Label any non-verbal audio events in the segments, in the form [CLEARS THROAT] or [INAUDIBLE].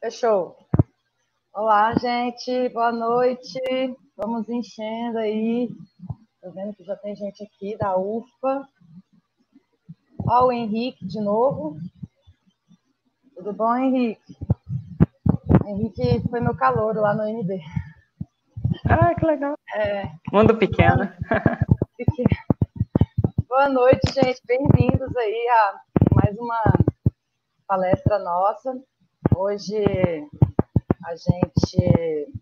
Fechou. Olá, gente, boa noite. Vamos enchendo aí. Tô vendo que já tem gente aqui da UFA. Ó, o Henrique de novo. Tudo bom, Henrique? Henrique foi meu calor lá no NB. Ah, que legal. É, Mundo pequeno. pequeno. Boa noite, gente. Bem-vindos aí a mais uma palestra nossa. Hoje a gente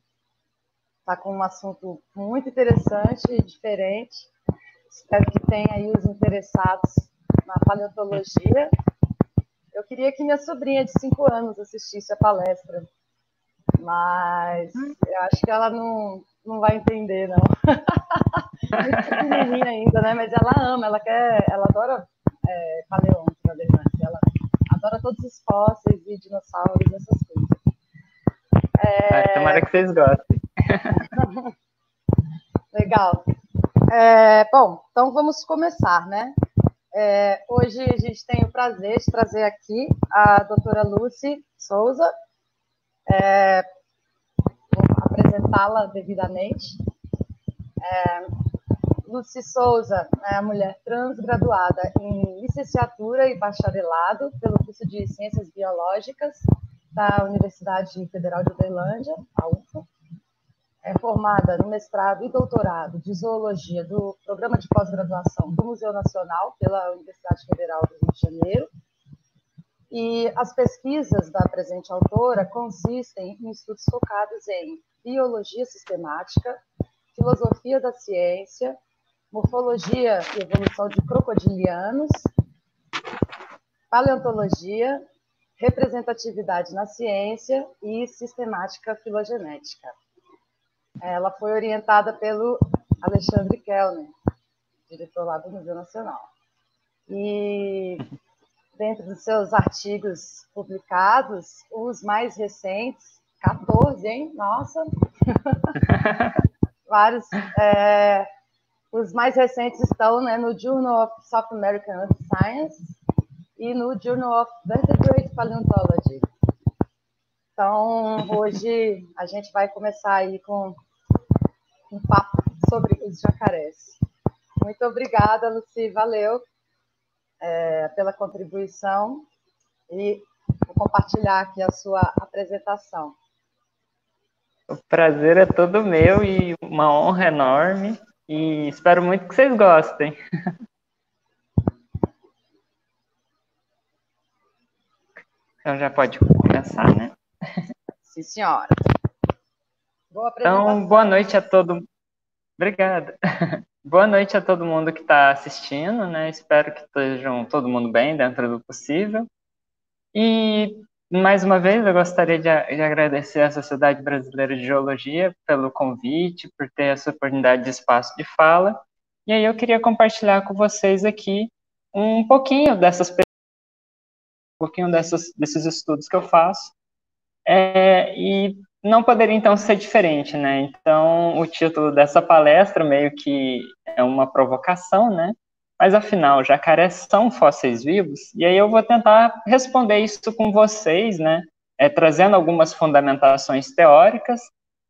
está com um assunto muito interessante e diferente. Espero que tenha aí os interessados na paleontologia. Eu queria que minha sobrinha de 5 anos assistisse a palestra, mas eu acho que ela não, não vai entender, não. [LAUGHS] Muito pequenininha ainda, né? Mas ela ama, ela quer, ela adora é, paleonto, na verdade. Ela adora todos os fósseis e dinossauros, essas coisas. É... Tomara que vocês gostem. [LAUGHS] Legal. É, bom, então vamos começar, né? É, hoje a gente tem o prazer de trazer aqui a doutora Lucy Souza. É, vou apresentá-la devidamente. É, Lucy Souza é a mulher transgraduada em licenciatura e bacharelado pelo curso de Ciências Biológicas da Universidade Federal de Uberlândia, a UFA. É formada no mestrado e doutorado de Zoologia do Programa de Pós-Graduação do Museu Nacional pela Universidade Federal do Rio de Janeiro. E as pesquisas da presente autora consistem em estudos focados em biologia sistemática, filosofia da ciência, morfologia e evolução de crocodilianos, paleontologia, representatividade na ciência e sistemática filogenética. Ela foi orientada pelo Alexandre Kellner, diretor lá do Museu Nacional. E dentro dos seus artigos publicados, os mais recentes, 14, hein? Nossa! [LAUGHS] Vários. É, os mais recentes estão né, no Journal of South American Science e no Journal of Vertebrate Paleontology. Então, hoje a gente vai começar aí com um papo sobre os jacarés. Muito obrigada, Luci, valeu é, pela contribuição e vou compartilhar aqui a sua apresentação. O prazer é todo meu e uma honra enorme e espero muito que vocês gostem. [LAUGHS] Então já pode começar, né? Sim, senhora. Boa então, boa noite a todo Obrigada. [LAUGHS] boa noite a todo mundo que está assistindo, né? Espero que estejam todo mundo bem dentro do possível. E mais uma vez eu gostaria de, de agradecer à Sociedade Brasileira de Geologia pelo convite, por ter essa oportunidade de espaço de fala. E aí eu queria compartilhar com vocês aqui um pouquinho dessas um pouquinho dessas, desses estudos que eu faço. É, e não poderia então ser diferente, né? Então, o título dessa palestra meio que é uma provocação, né? Mas afinal, jacarés são fósseis vivos? E aí eu vou tentar responder isso com vocês, né? É, trazendo algumas fundamentações teóricas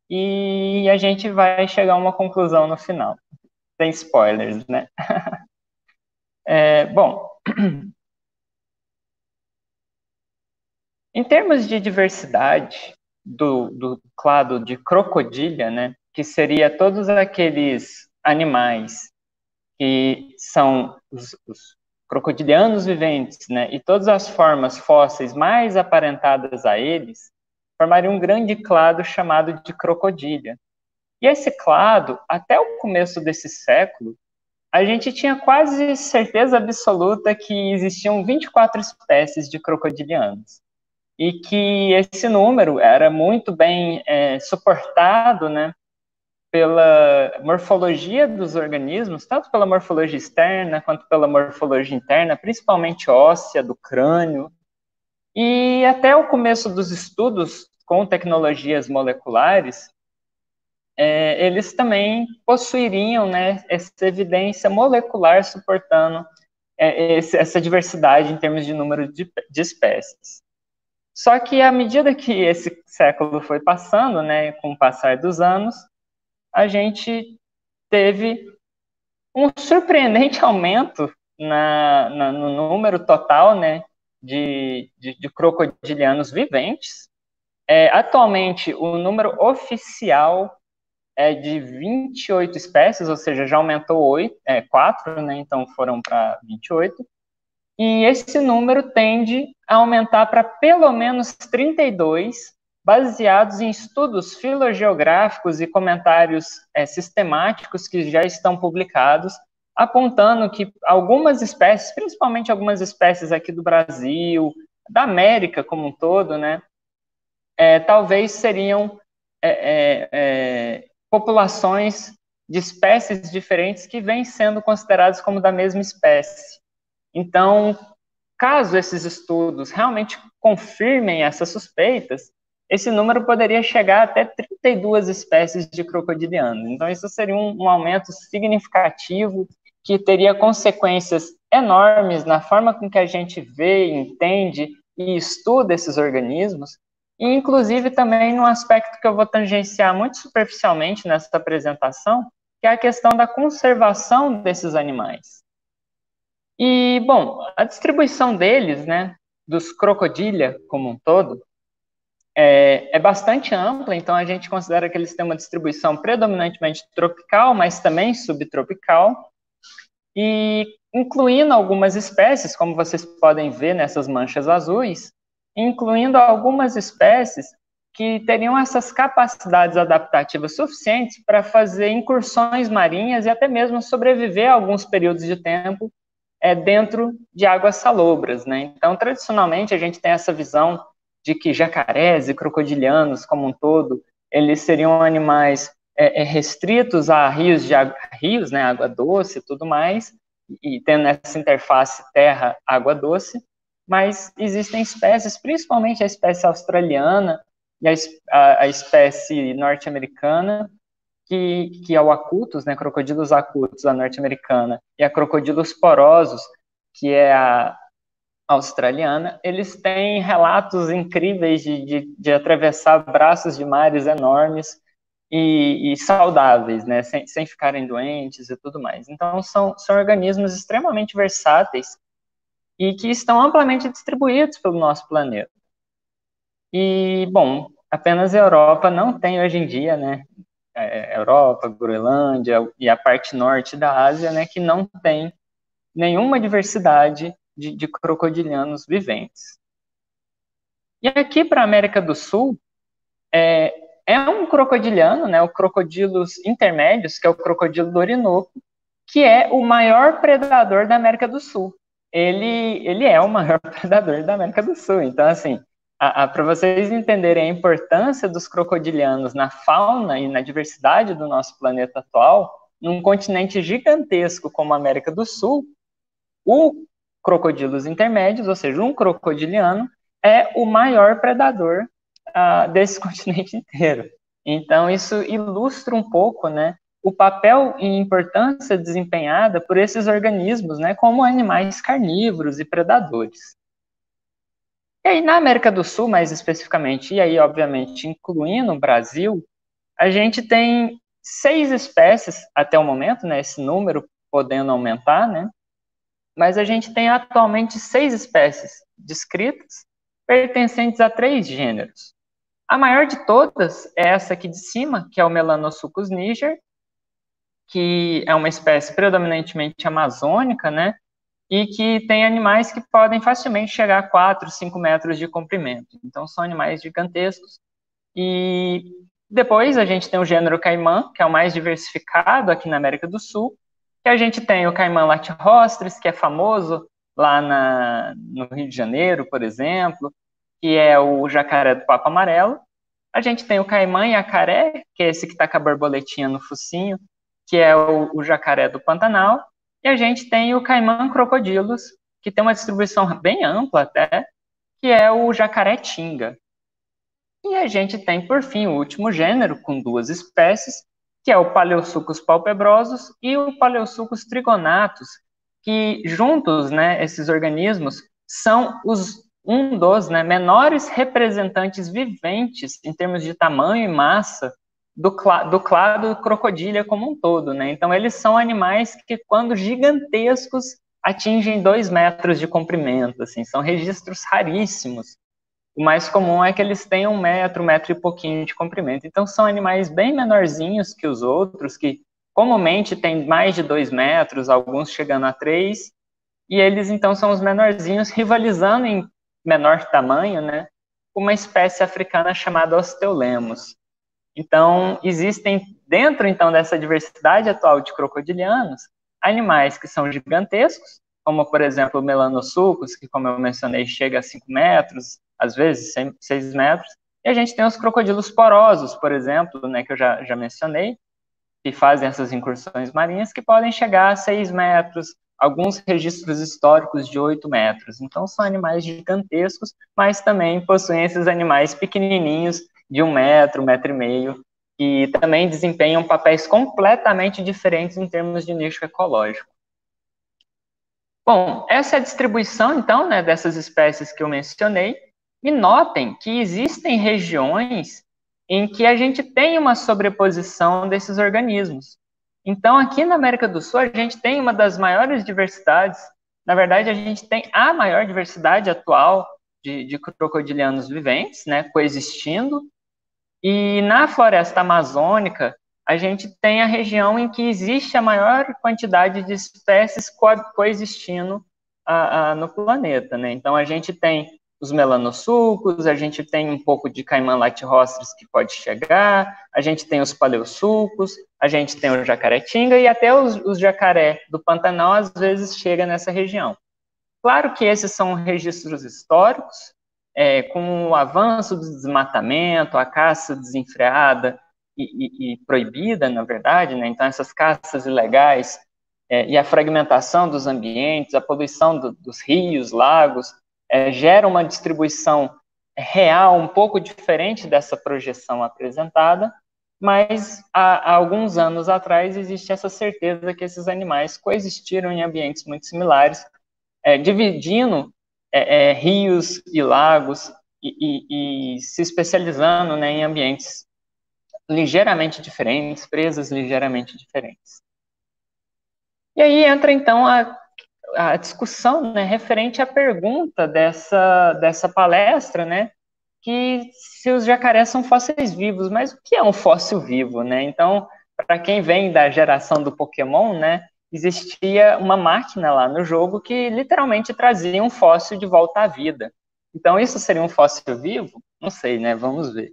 e a gente vai chegar a uma conclusão no final. Tem spoilers, né? [LAUGHS] é, bom, [CLEARS THROAT] Em termos de diversidade do, do clado de crocodilha, né, que seria todos aqueles animais que são os, os crocodilianos viventes, né, e todas as formas fósseis mais aparentadas a eles, formariam um grande clado chamado de crocodilha. E esse clado, até o começo desse século, a gente tinha quase certeza absoluta que existiam 24 espécies de crocodilianos e que esse número era muito bem é, suportado, né, pela morfologia dos organismos, tanto pela morfologia externa quanto pela morfologia interna, principalmente óssea, do crânio, e até o começo dos estudos com tecnologias moleculares, é, eles também possuiriam né, essa evidência molecular suportando é, esse, essa diversidade em termos de número de, de espécies. Só que à medida que esse século foi passando, né, com o passar dos anos, a gente teve um surpreendente [LAUGHS] aumento na, na, no número total né, de, de, de crocodilianos viventes. É, atualmente, o número oficial é de 28 espécies, ou seja, já aumentou 8, é, 4, né, então foram para 28. E esse número tende a aumentar para pelo menos 32, baseados em estudos filogeográficos e comentários é, sistemáticos que já estão publicados, apontando que algumas espécies, principalmente algumas espécies aqui do Brasil, da América como um todo, né, é, talvez seriam é, é, é populações de espécies diferentes que vêm sendo consideradas como da mesma espécie. Então, caso esses estudos realmente confirmem essas suspeitas, esse número poderia chegar até 32 espécies de crocodilianos. Então, isso seria um, um aumento significativo que teria consequências enormes na forma com que a gente vê, entende e estuda esses organismos, e inclusive também no aspecto que eu vou tangenciar muito superficialmente nessa apresentação, que é a questão da conservação desses animais. E, bom, a distribuição deles, né, dos crocodilha como um todo, é, é, bastante ampla, então a gente considera que eles têm uma distribuição predominantemente tropical, mas também subtropical, e incluindo algumas espécies, como vocês podem ver nessas manchas azuis, incluindo algumas espécies que teriam essas capacidades adaptativas suficientes para fazer incursões marinhas e até mesmo sobreviver a alguns períodos de tempo é, dentro de águas salobras, né? Então, tradicionalmente, a gente tem essa visão de que jacarés e crocodilianos, como um todo, eles seriam animais é, é, restritos a rios de água, rios, né, água doce e tudo mais, e tendo essa interface terra-água doce, mas existem espécies, principalmente a espécie australiana e a, a, a espécie norte-americana, que, que é o acutus, né, crocodilos acutus, a norte-americana, e a crocodilos porosos, que é a australiana, eles têm relatos incríveis de, de, de atravessar braços de mares enormes e, e saudáveis, né, sem, sem ficarem doentes e tudo mais. Então, são, são organismos extremamente versáteis e que estão amplamente distribuídos pelo nosso planeta. E, bom, apenas a Europa não tem hoje em dia, né, é, é, Europa, Groenlândia e a parte norte da Ásia, né, que não tem nenhuma diversidade de, de crocodilianos viventes. E aqui para a América do Sul, é, é um crocodiliano, né, o Crocodilus intermédios, que é o crocodilo do Orinoco, que é o maior predador da América do Sul. Ele, ele é o maior [LAUGHS] predador da América do Sul. Então, assim, para vocês entenderem a importância dos crocodilianos na fauna e na diversidade do nosso planeta atual, num continente gigantesco como a América do Sul, o crocodilos intermédios, ou seja, um crocodiliano, é o maior predador uh, [LAUGHS] desse continente inteiro. Então, isso ilustra um pouco, né, o papel e importância desempenhada por esses organismos, né, como animais carnívoros e predadores. E aí, na América do Sul, mais especificamente, e aí, obviamente, incluindo o Brasil, a gente tem seis espécies até o momento, né? Esse número podendo aumentar, né? Mas a gente tem atualmente seis espécies descritas, pertencentes a três gêneros. A maior de todas é essa aqui de cima, que é o Melanosuchus niger, que é uma espécie predominantemente amazônica, né? e que tem animais que podem facilmente chegar a 4, 5 metros de comprimento. Então, são animais gigantescos. E depois a gente tem o gênero caimã, que é o mais diversificado aqui na América do Sul, que a gente tem o caimã latirostris, que é famoso lá na, no Rio de Janeiro, por exemplo, que é o jacaré do papo amarelo. A gente tem o caimã yacaré, que é esse que está com a borboletinha no focinho, que é o, o jacaré do Pantanal. E a gente tem o caimã crocodilos, que tem uma distribuição bem ampla até, que é o jacaré-tinga. E a gente tem, por fim, o último gênero, com duas espécies, que é o Paleosucus palpebrosus e o Paleosucus trigonatus, que juntos, né, esses organismos, são os um dos né, menores representantes viventes em termos de tamanho e massa do, do clado crocodilha como um todo. Né? Então, eles são animais que, quando gigantescos, atingem dois metros de comprimento. Assim, são registros raríssimos. O mais comum é que eles tenham um metro, um metro e pouquinho de comprimento. Então, são animais bem menorzinhos que os outros, que comumente têm mais de dois metros, alguns chegando a três, e eles, então, são os menorzinhos, rivalizando em menor tamanho, né, uma espécie africana chamada Osteolemos. Então, existem, dentro, então, dessa diversidade atual de crocodilianos, animais que são gigantescos, como, por exemplo, melanosucos, que, como eu mencionei, chega a 5 metros, às vezes 6 metros, e a gente tem os crocodilos porosos, por exemplo, né, que eu já, já mencionei, que fazem essas incursões marinhas, que podem chegar a 6 metros, alguns registros históricos de 8 metros. Então, são animais gigantescos, mas também possuem esses animais pequenininhos, de um metro, um metro e meio, e também desempenham papéis completamente diferentes em termos de nicho ecológico. Bom, essa é a distribuição, então, né, dessas espécies que eu mencionei, e notem que existem regiões em que a gente tem uma sobreposição desses organismos. Então, aqui na América do Sul, a gente tem uma das maiores diversidades, na verdade, a gente tem a maior diversidade atual de, de crocodilianos viventes, né, coexistindo, e na floresta amazônica, a gente tem a região em que existe a maior quantidade de espécies co coexistindo a, a, no planeta, né? Então, a gente tem os melanosucos, a gente tem um pouco de caimã latirostris que pode chegar, a gente tem os paleosucos, a gente tem o jacaretinga e até os, os jacaré do Pantanal às vezes chega nessa região. Claro que esses são registros históricos, é, com o avanço do desmatamento, a caça desenfreada e, e, e proibida, na verdade, né? então essas caças ilegais é, e a fragmentação dos ambientes, a poluição do, dos rios, lagos, é, gera uma distribuição real um pouco diferente dessa projeção apresentada, mas há, há, alguns anos atrás existe essa certeza que esses animais coexistiram em ambientes muito similares, é, dividindo é, é rios e lagos e, e, e se especializando né, em ambientes ligeiramente diferentes, presas ligeiramente diferentes. E aí entra então a a discussão né, referente à pergunta dessa, dessa palestra, né, que se os jacarés são fósseis vivos, mas o que é um fóssil vivo, né? Então, para quem vem da geração do Pokémon, né, existia uma máquina lá no jogo que literalmente trazia um fóssil de volta à vida. Então, isso seria um fóssil vivo? Não sei, né? Vamos ver.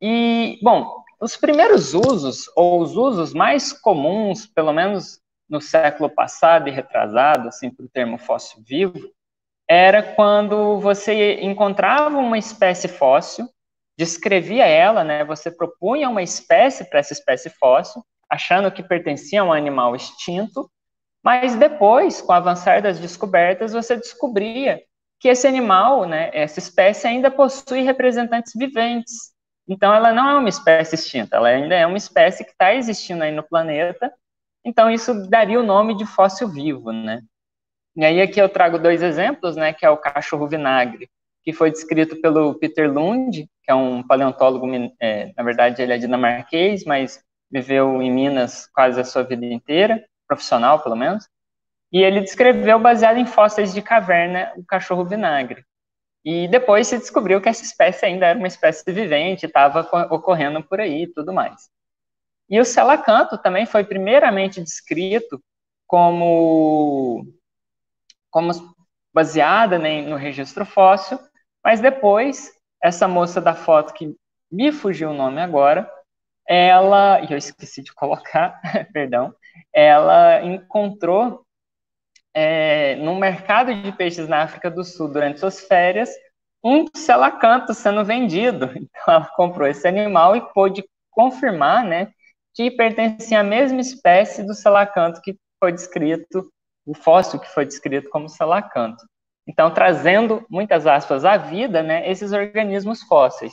E, bom, os primeiros usos, ou os usos mais comuns, pelo menos no século passado e retrasado, assim, para o termo fóssil vivo, era quando você encontrava uma espécie fóssil, descrevia ela, né, você propunha uma espécie para essa espécie fóssil, achando que pertencia a um animal extinto, mas depois, com o avançar das descobertas, você descobria que esse animal, né, essa espécie ainda possui representantes viventes. Então, ela não é uma espécie extinta, ela ainda é uma espécie que está existindo aí no planeta então, isso daria o nome de fóssil vivo, né? E aí aqui eu trago dois exemplos, né, que é o cachorro vinagre, que foi descrito pelo Peter Lund, que é um paleontólogo, é, na verdade ele é dinamarquês, mas viveu em Minas quase a sua vida inteira, profissional pelo menos, e ele descreveu, baseado em fósseis de caverna, o cachorro vinagre. E depois se descobriu que essa espécie ainda era uma espécie vivente, estava ocorrendo por aí e tudo mais. E o selacanto também foi primeiramente descrito como, como baseada né, no registro fóssil, mas depois, essa moça da foto, que me fugiu o nome agora, ela, e eu esqueci de colocar, [LAUGHS] perdão, ela encontrou é, no mercado de peixes na África do Sul, durante suas férias, um selacanto sendo vendido. [LAUGHS] Então, ela comprou esse animal e pôde confirmar, né, que pertencia à mesma espécie do selacanto que foi descrito, o fóssil que foi descrito como selacanto. Então, trazendo, muitas aspas, à vida, né, esses organismos fósseis.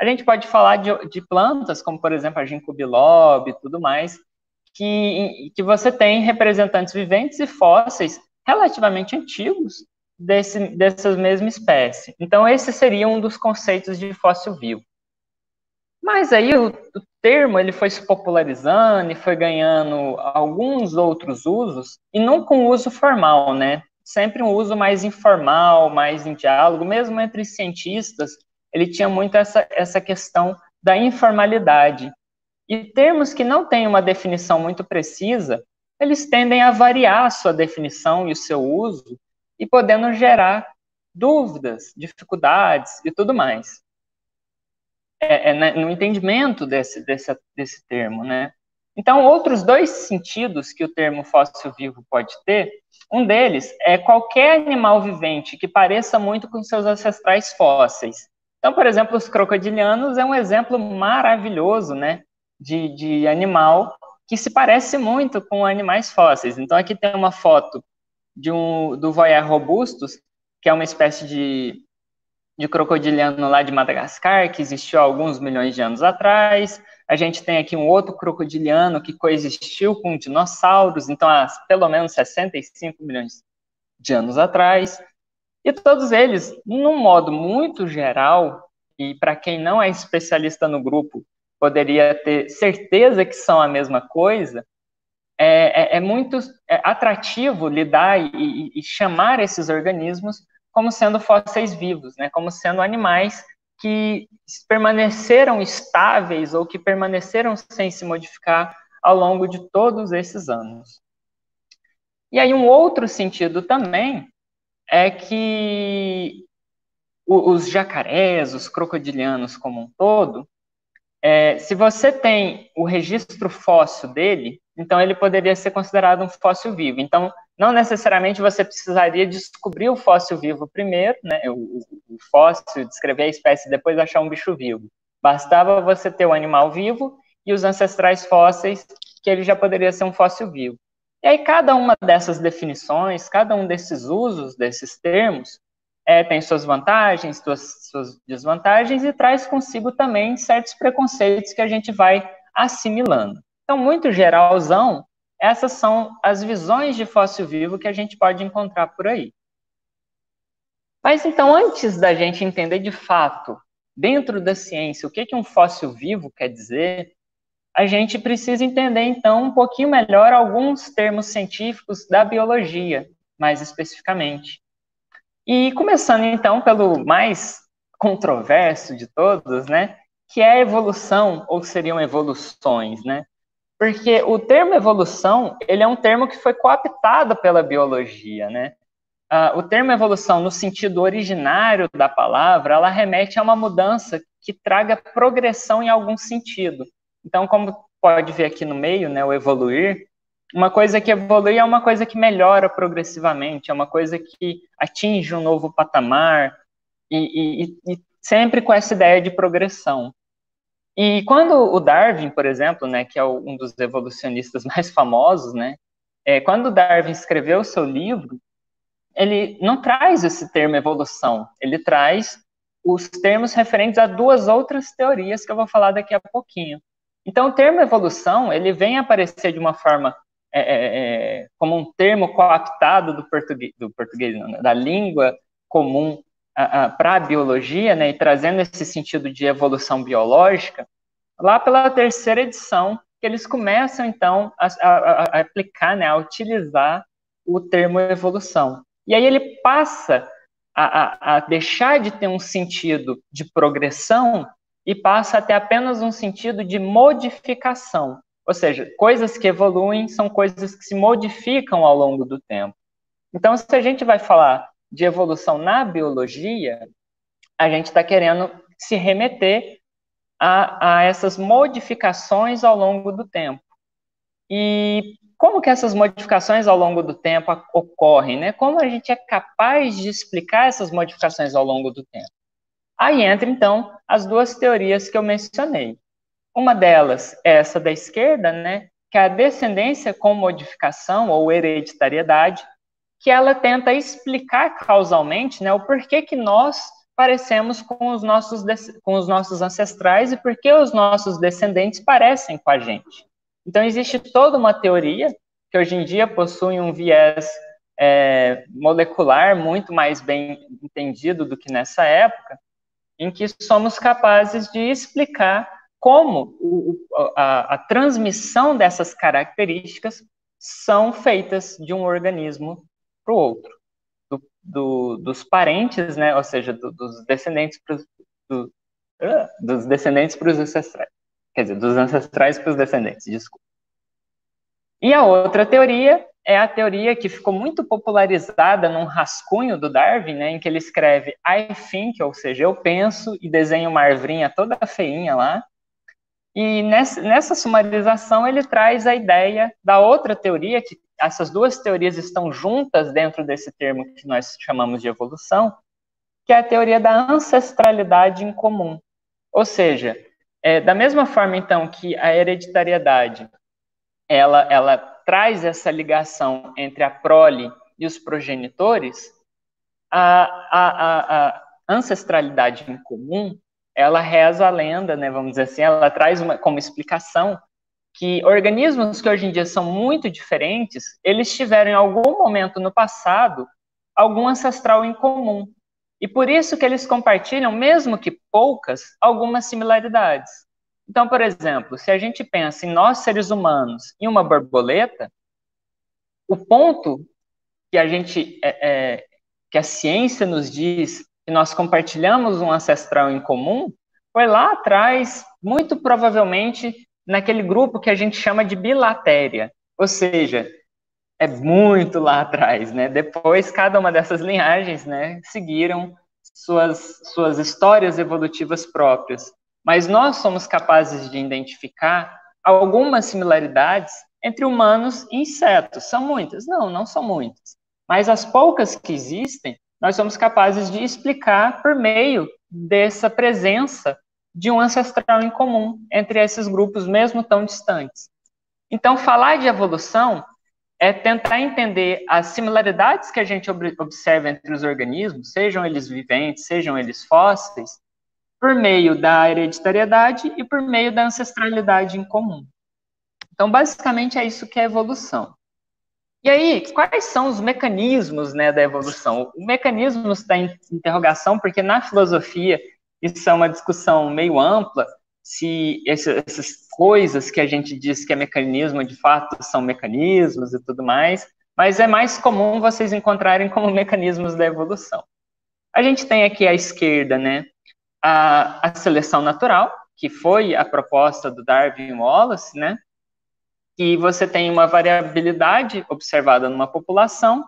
A gente pode falar de, de plantas, como, por exemplo, a ginkgo biloba e tudo mais, que, que você tem representantes viventes e fósseis relativamente antigos, desse, dessa mesma espécie. Então, esse seria um dos conceitos de fóssil vivo. Mas aí o, o termo ele foi se popularizando e foi ganhando alguns outros usos, e não com uso formal, né? Sempre um uso mais informal, mais em diálogo, mesmo entre cientistas, ele tinha muito essa, essa questão da informalidade. E termos que não têm uma definição muito precisa, eles tendem a variar a sua definição e o seu uso, e podendo gerar dúvidas, dificuldades e tudo mais. É, é, no entendimento desse, desse, desse termo, né? Então, outros dois sentidos que o termo fóssil vivo pode ter, um deles é qualquer animal vivente que pareça muito com seus ancestrais fósseis. Então, por exemplo, os crocodilianos é um exemplo maravilhoso, né, de, de animal que se parece muito com animais fósseis. Então, aqui tem uma foto de um, do Voyeur robustus, que é uma espécie de, de crocodiliano lá de Madagascar, que existiu há alguns milhões de anos atrás. A gente tem aqui um outro crocodiliano que coexistiu com dinossauros, então há pelo menos 65 milhões de anos atrás. E todos eles, num modo muito geral, e para quem não é especialista no grupo, poderia ter certeza que são a mesma coisa, é, é, é muito é atrativo lidar e, e, chamar esses organismos como sendo fósseis vivos, né, como sendo animais que permaneceram estáveis ou que permaneceram sem se modificar ao longo de todos esses anos. E aí um outro sentido também é que os jacarés, os crocodilianos como um todo, é, se você tem o registro fóssil dele, então ele poderia ser considerado um fóssil vivo. Então, não necessariamente você precisaria descobrir o fóssil vivo primeiro, né, o, o fóssil, descrever a espécie, depois achar um bicho vivo. Bastava você ter o animal vivo e os ancestrais fósseis, que ele já poderia ser um fóssil vivo. E aí, cada uma dessas definições, cada um desses usos desses termos, é, tem suas vantagens, suas, suas desvantagens e traz consigo também certos preconceitos que a gente vai assimilando. Então, muito geralzão, essas são as visões de fóssil vivo que a gente pode encontrar por aí. Mas então, antes da gente entender de fato, dentro da ciência, o que, que um fóssil vivo quer dizer, a gente precisa entender então um pouquinho melhor alguns termos científicos da biologia, mais especificamente. E começando então pelo mais controverso de todos, né, que é a evolução ou seriam evoluções, né? Porque o termo evolução, ele é um termo que foi cooptado pela biologia, né? Uh, o termo evolução, no sentido originário da palavra, ela remete a uma mudança que traga progressão em algum sentido. Então, como pode ver aqui no meio, né, o evoluir, uma coisa que evolui é uma coisa que melhora progressivamente, é uma coisa que atinge um novo patamar, e, e, e sempre com essa ideia de progressão. E quando o Darwin, por exemplo, né, que é um dos evolucionistas [LAUGHS] mais famosos, né, é, quando Darwin escreveu o seu livro, ele não traz esse termo evolução, ele traz os termos referentes a duas outras teorias que eu vou falar daqui a pouquinho. Então, o termo evolução, ele vem aparecer de uma forma é, é, é, como um termo coaptado do português, do português não, né, da língua comum para a biologia, né, e trazendo esse sentido de evolução biológica, lá pela terceira edição, eles começam, então, a, a, a aplicar, né, a utilizar o termo evolução. E aí ele passa a, a, deixar de ter um sentido de progressão e passa a ter apenas um sentido de modificação. Ou seja, coisas que evoluem são coisas que se modificam ao longo do tempo. Então, se a gente vai falar de evolução na biologia, a gente está querendo se remeter a, a, essas modificações ao longo do tempo. E como que essas modificações ao longo do tempo ocorrem, né? Como a gente é capaz de explicar essas modificações ao longo do tempo? Aí entra, então, as duas teorias que eu mencionei. Uma delas é essa da esquerda, né, que é a descendência com modificação ou hereditariedade, que ela tenta explicar causalmente né, o porquê que nós parecemos com os, nossos, com os nossos ancestrais e por que os nossos descendentes parecem com a gente. Então, existe toda uma teoria que hoje em dia possui um viés é, molecular muito mais bem entendido do que nessa época, em que somos capazes de explicar como o, a, a, transmissão dessas características são feitas de um organismo para o outro, do, do, dos parentes, né, ou seja, do, dos descendentes para uh, dos descendentes para os ancestrais, quer dizer, dos ancestrais para os descendentes, desculpa. E a outra teoria é a teoria que ficou muito popularizada num rascunho do Darwin, né, em que ele escreve I think, ou seja, eu penso, e desenha uma arvrinha toda feinha lá. E nessa, nessa sumarização ele traz a ideia da outra teoria, que essas duas teorias estão juntas dentro desse termo que nós chamamos de evolução, que é a teoria da ancestralidade em comum. Ou seja, é, da mesma forma, então, que a hereditariedade ela, ela traz essa ligação entre a prole e os progenitores, a, a, a, ancestralidade em comum, ela reza a lenda, né, vamos dizer assim, ela traz uma, como explicação que organismos que hoje em dia são muito diferentes, eles tiveram em algum momento no passado algum ancestral em comum. E por isso que eles compartilham, mesmo que poucas, algumas similaridades. Então, por exemplo, se a gente pensa em nós seres humanos e uma borboleta, o ponto que a gente, é, é, que a ciência nos diz que nós compartilhamos um ancestral em comum, foi lá atrás, muito provavelmente naquele grupo que a gente chama de bilatéria, ou seja, é muito lá atrás, né? Depois, cada uma dessas linhagens, né, seguiram suas, suas histórias evolutivas próprias mas nós somos capazes de identificar algumas similaridades entre humanos e insetos. São muitas? Não, não são muitas. Mas as poucas que existem, nós somos capazes de explicar por meio dessa presença de um ancestral em comum entre esses grupos, mesmo tão distantes. Então, falar de evolução é tentar entender as similaridades que a gente observa entre os organismos, sejam eles viventes, sejam eles fósseis, por meio da hereditariedade e por meio da ancestralidade em comum. Então, basicamente, é isso que é evolução. E aí, quais são os mecanismos né, da evolução? O mecanismo está em interrogação, porque na filosofia isso é uma discussão meio ampla, se essas coisas que a gente diz que é mecanismo, de fato, são mecanismos e tudo mais, mas é mais comum vocês encontrarem como [LAUGHS] mecanismos da evolução. A gente tem aqui à esquerda, né, a, a seleção natural, que foi a proposta do Darwin Wallace, né? Que você tem uma variabilidade observada numa população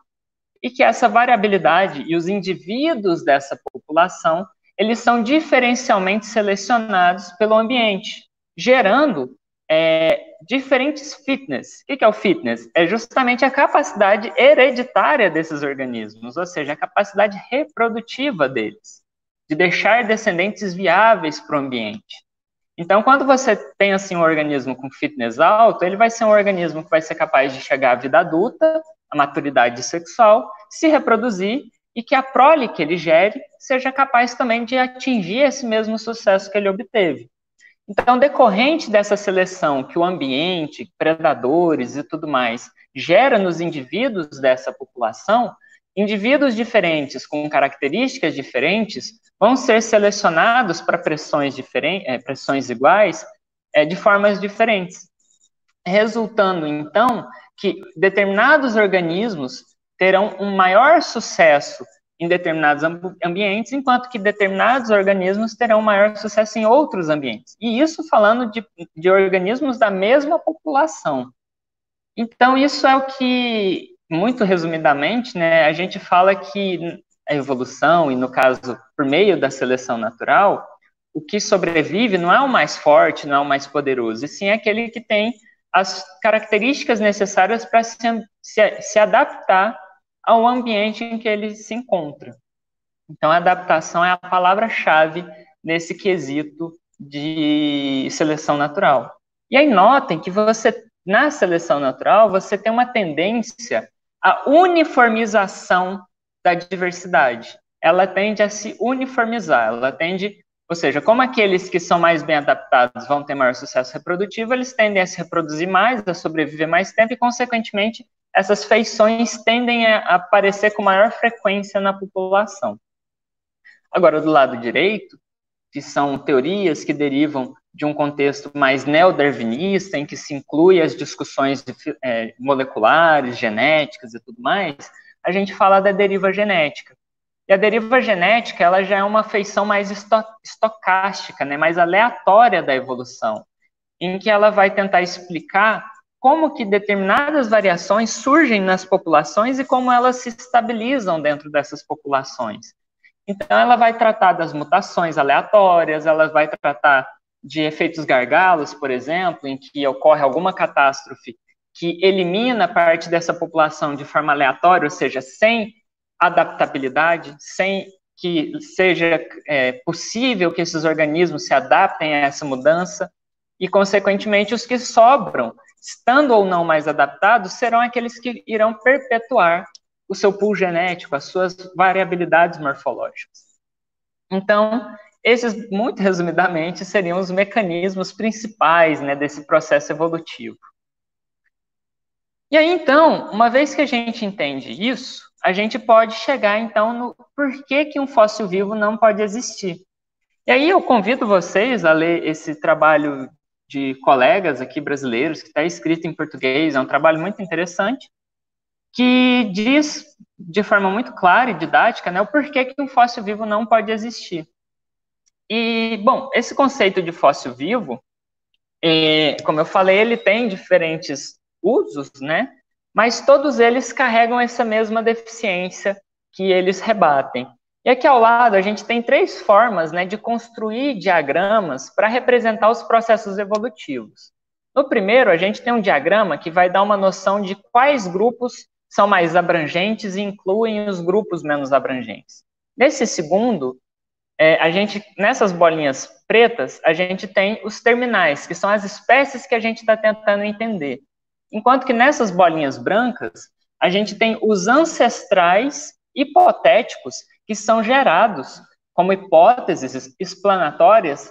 e que essa variabilidade e os indivíduos dessa população eles são diferencialmente selecionados pelo ambiente, gerando é, diferentes fitness. O que é o fitness? É justamente a capacidade hereditária desses organismos, ou seja, a capacidade reprodutiva deles de deixar descendentes viáveis para o ambiente. Então, quando você tem assim um organismo com fitness alto, ele vai ser um organismo que vai ser capaz de chegar à vida adulta, à maturidade sexual, se reproduzir e que a prole que ele gere seja capaz também de atingir esse mesmo sucesso que ele obteve. Então, decorrente dessa seleção que o ambiente, predadores e tudo mais gera nos indivíduos dessa população, indivíduos diferentes com características diferentes vão ser selecionados para pressões, diferentes, é, pressões iguais é, de formas diferentes, resultando então que determinados organismos terão um maior sucesso em determinados ambientes, enquanto que determinados organismos terão maior sucesso em outros ambientes. E isso falando de, de organismos da mesma população. Então, isso é o que, muito resumidamente, né, a gente fala que a evolução, e no caso, por meio da seleção natural, o que sobrevive não é o mais forte, não é o mais poderoso, e sim aquele que tem as características necessárias para se, se, se, adaptar ao ambiente em que ele se encontra. Então, a adaptação é a palavra-chave nesse quesito de seleção natural. E aí notem que você, na seleção natural, você tem uma tendência à uniformização da diversidade. Ela tende a se uniformizar, ela tende, ou seja, como aqueles que são mais bem adaptados vão ter maior sucesso reprodutivo, eles tendem a se reproduzir mais, a sobreviver mais tempo e, consequentemente, essas feições tendem a aparecer com maior frequência na população. Agora, do lado direito, que são teorias que derivam de um contexto mais neodarwinista, em que se inclui as discussões de, é, moleculares, genéticas e tudo mais, a gente fala da deriva genética. E a deriva genética, ela já é uma feição mais esto estocástica, né, mais aleatória da evolução, em que ela vai tentar explicar como que determinadas variações surgem nas populações e como elas se estabilizam dentro dessas populações. Então, ela vai tratar das mutações aleatórias, ela vai tratar de efeitos gargalos, por exemplo, em que ocorre alguma catástrofe que elimina parte dessa população de forma aleatória, ou seja, sem adaptabilidade, sem que seja é, possível que esses organismos se adaptem a essa mudança, e, consequentemente, os que sobram, estando ou não mais adaptados, serão aqueles que irão perpetuar o seu pool genético, as suas variabilidades morfológicas. Então, esses, muito resumidamente, seriam os mecanismos principais né, desse processo evolutivo. E aí, então, uma vez que a gente entende isso, a gente pode chegar, então, no porquê que um fóssil vivo não pode existir. E aí eu convido vocês a ler esse trabalho de colegas aqui brasileiros, que está escrito em português, é um trabalho muito interessante, que diz de forma muito clara e didática né, o porquê que um fóssil vivo não pode existir. E, bom, esse conceito de fóssil vivo, é, como eu falei, ele tem diferentes usos, né? Mas todos eles carregam essa mesma deficiência que eles rebatem. E aqui ao lado a gente tem três formas né, de construir diagramas para representar os processos evolutivos. No primeiro, a gente tem um diagrama que vai dar uma noção de quais grupos são mais abrangentes e incluem os grupos menos abrangentes. Nesse segundo, é, a gente, nessas bolinhas pretas, a gente tem os terminais, que são as espécies que a gente está tentando entender. Enquanto que nessas bolinhas brancas, a gente tem os ancestrais hipotéticos que são gerados como hipóteses explanatórias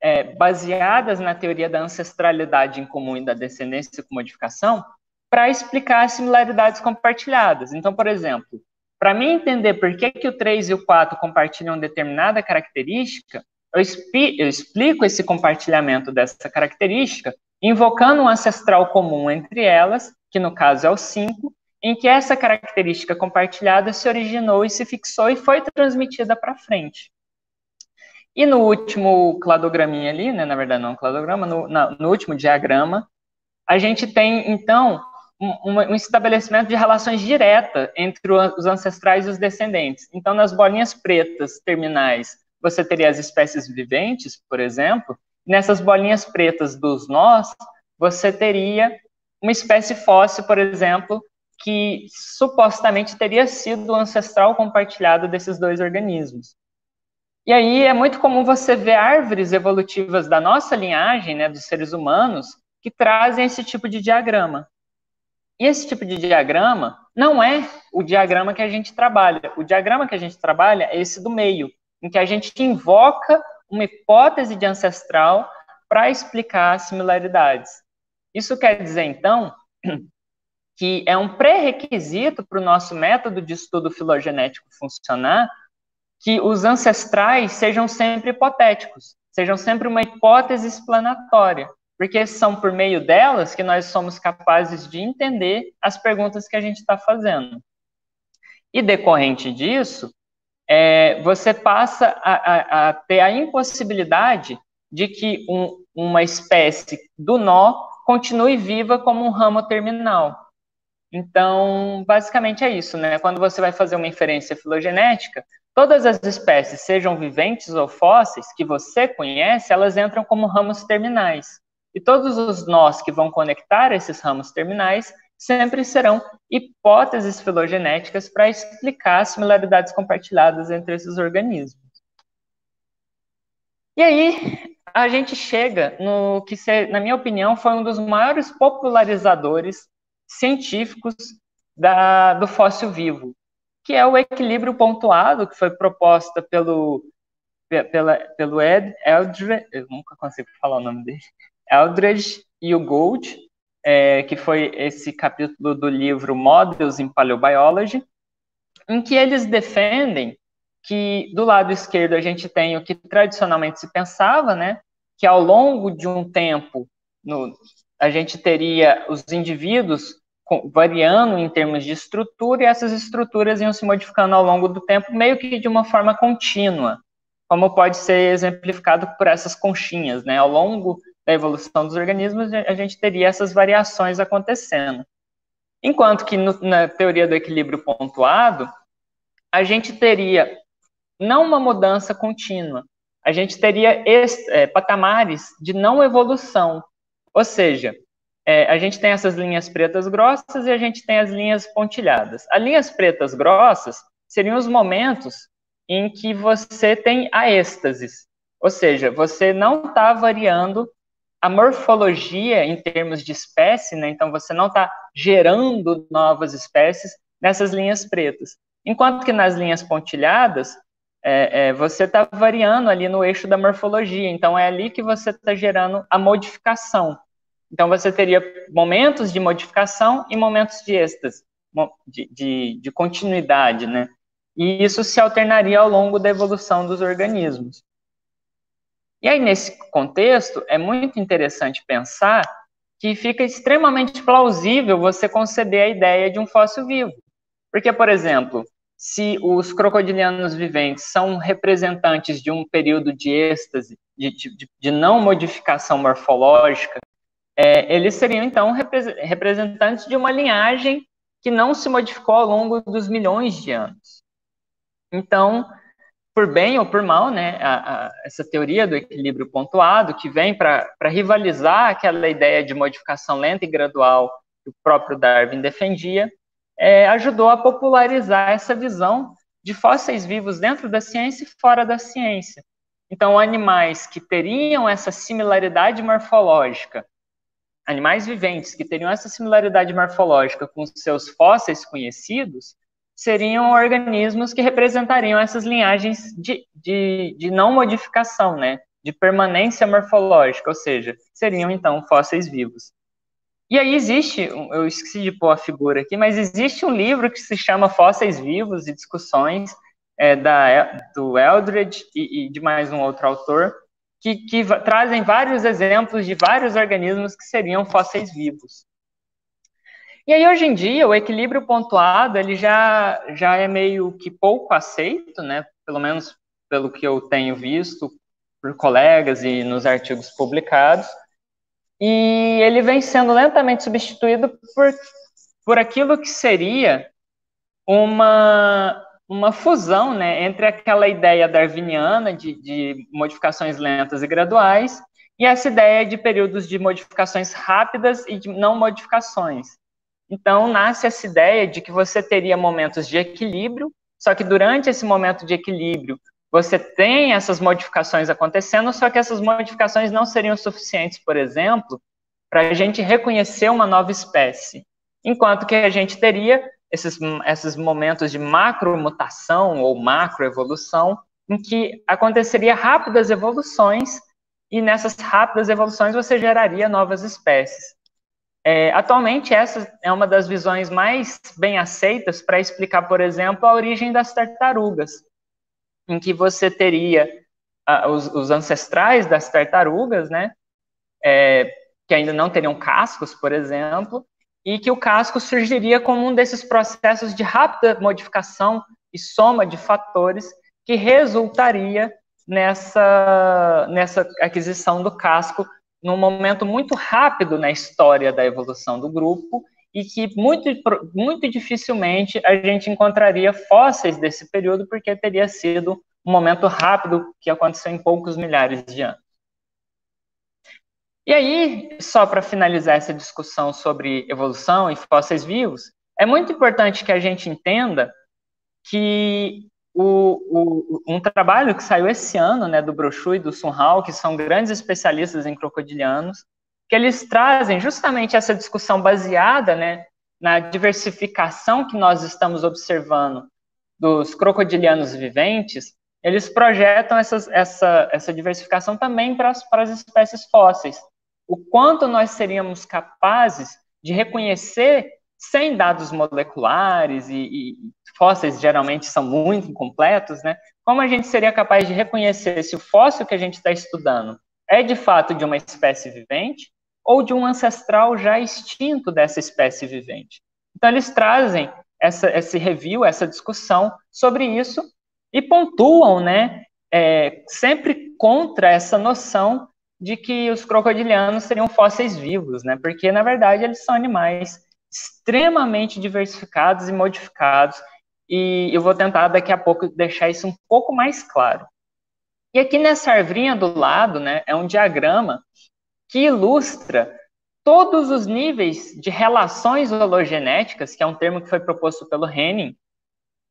é, baseadas na teoria da ancestralidade em comum e da descendência com modificação, para explicar as similaridades compartilhadas. Então, por exemplo, para mim entender por que, que o 3 e o 4 compartilham determinada característica, eu, eu explico esse compartilhamento dessa característica invocando um ancestral comum entre elas, que no caso é o 5, em que essa característica compartilhada se originou e se fixou e foi transmitida para frente. E no último cladograminha ali, né, na verdade não é um cladograma, no, no último diagrama, a gente tem, então, um, um, estabelecimento de relações diretas entre os ancestrais e os descendentes. Então, nas bolinhas pretas terminais, você teria as espécies viventes, por exemplo, nessas bolinhas pretas dos nós, você teria uma espécie fóssil, por exemplo, que supostamente teria sido o ancestral compartilhado desses dois organismos. E aí é muito comum você ver árvores evolutivas da nossa linhagem, né, dos seres humanos, que trazem esse tipo de diagrama. E esse tipo de diagrama não é o diagrama que a gente trabalha. O diagrama que a gente trabalha é esse do meio, em que a gente invoca uma hipótese de ancestral para explicar as similaridades. Isso quer dizer, então, [CLEARS THROAT] que é um pré-requisito para o nosso método de estudo filogenético funcionar que os ancestrais sejam sempre hipotéticos, sejam sempre uma hipótese explanatória, porque são por meio delas que nós somos capazes de entender as perguntas que a gente está fazendo. E decorrente disso, é, você passa a, a, a, ter a impossibilidade de que um, uma espécie do nó continue viva como um ramo terminal. Então, basicamente é isso, né? Quando você vai fazer uma inferência filogenética, todas as espécies, sejam viventes ou fósseis, que você conhece, elas entram como ramos terminais. E todos os nós que vão conectar esses ramos terminais sempre serão hipóteses filogenéticas para explicar as similaridades compartilhadas entre esses organismos. E aí, a gente chega no que, na minha opinião, foi um dos maiores popularizadores científicos da, do fóssil vivo, que é o equilíbrio pontuado, que foi proposta pelo, pela, pelo Ed Eldred, eu nunca consigo falar o nome dele, Eldredge e o Gold, é, que foi esse capítulo do livro Models in Paleobiology, em que eles defendem que do lado esquerdo a gente tem o que tradicionalmente se pensava, né, que ao longo de um tempo no, a gente teria os indivíduos variando em termos de estrutura e essas estruturas iam se modificando ao longo do tempo, meio que de uma forma contínua, como pode ser exemplificado por essas conchinhas, né? Ao longo da evolução dos organismos, a gente teria essas variações acontecendo. Enquanto que no, na teoria do equilíbrio pontuado, a gente teria não uma mudança contínua, a gente teria é, patamares de não evolução. Ou seja, é, a gente tem essas linhas pretas grossas e a gente tem as linhas pontilhadas. As linhas pretas grossas seriam os momentos em que você tem a êxtase, ou seja, você não está variando a morfologia em termos de espécie, né? então você não está gerando novas espécies nessas linhas pretas. Enquanto que nas linhas pontilhadas, é, é, você está variando ali no eixo da morfologia, então é ali que você está gerando a modificação. Então você teria momentos de modificação e momentos de êxtase, de, de, de continuidade, né? E isso se alternaria ao longo da evolução dos organismos. E aí, nesse contexto, é muito interessante pensar que fica extremamente plausível você conceber a ideia de um fóssil vivo. Porque, por exemplo, se os crocodilianos viventes são representantes de um período de êxtase, de, de, de não modificação morfológica, é, eles seriam, então, representantes de uma linhagem que não se modificou ao longo dos milhões de anos. Então, por bem ou por mal, né, a, a, essa teoria do equilíbrio pontuado, que vem para rivalizar aquela ideia de modificação lenta e gradual que o próprio Darwin defendia, é, ajudou a popularizar essa visão de fósseis vivos dentro da ciência e fora da ciência. Então, animais que teriam essa similaridade morfológica, animais viventes que teriam essa similaridade morfológica com seus fósseis conhecidos, seriam organismos que representariam essas linhagens de, de, de não modificação, né? De permanência morfológica, ou seja, seriam então fósseis vivos. E aí existe, eu esqueci de pôr a figura aqui, mas existe um livro que se chama Fósseis Vivos e Discussões, é, da, do Eldred e, e, de mais um outro autor, que, que trazem vários exemplos de vários organismos que seriam fósseis vivos. E aí, hoje em dia, o equilíbrio pontuado, ele já, já é meio que pouco aceito, né? Pelo menos pelo que eu tenho visto por colegas e nos artigos publicados, e ele vem sendo lentamente substituído por, por aquilo que seria uma, uma fusão né, entre aquela ideia darwiniana de, de modificações lentas e graduais e essa ideia de períodos de modificações rápidas e de não modificações. Então, nasce essa ideia de que você teria momentos de equilíbrio, só que durante esse momento de equilíbrio, você tem essas modificações acontecendo, só que essas modificações não seriam suficientes, por exemplo, para a gente reconhecer uma nova espécie. Enquanto que a gente teria esses, esses momentos de macromutação ou macroevolução, em que aconteceria rápidas evoluções, e nessas rápidas evoluções você geraria novas espécies. É, atualmente, essa é uma das visões mais bem aceitas para explicar, por exemplo, a origem das tartarugas em que você teria os, os, ancestrais das tartarugas, né, é, que ainda não teriam cascos, por exemplo, e que o casco surgiria como um desses processos de rápida modificação e soma de fatores que resultaria nessa, nessa aquisição do casco num momento muito rápido na história da evolução do grupo e que muito, muito dificilmente a gente encontraria fósseis desse período, porque teria sido um momento rápido que aconteceu em poucos milhares de anos. E aí, só para finalizar essa discussão sobre evolução e fósseis vivos, é muito importante que a gente entenda que o, o, um trabalho que saiu esse ano, né, do Brochu e do Sunhal, que são grandes especialistas em crocodilianos, que eles trazem justamente essa discussão baseada né, na diversificação que nós estamos observando dos crocodilianos viventes, eles projetam essas, essa, essa diversificação também para as, para as espécies fósseis. O quanto nós seríamos capazes de reconhecer, sem dados moleculares e, e fósseis geralmente são muito incompletos, né? Como a gente seria capaz de reconhecer se o fóssil que a gente está estudando é de fato de uma espécie vivente ou de um ancestral já extinto dessa espécie vivente? Então, eles trazem essa, esse review, essa discussão sobre isso e pontuam, né, é, sempre contra essa noção de que os crocodilianos seriam fósseis vivos, né, porque na verdade eles são animais extremamente diversificados e modificados e eu vou tentar daqui a pouco deixar isso um pouco mais claro. E aqui nessa arvrinha do lado, né, é um diagrama que ilustra todos os níveis de relações hologenéticas, que é um termo que foi proposto pelo Henning,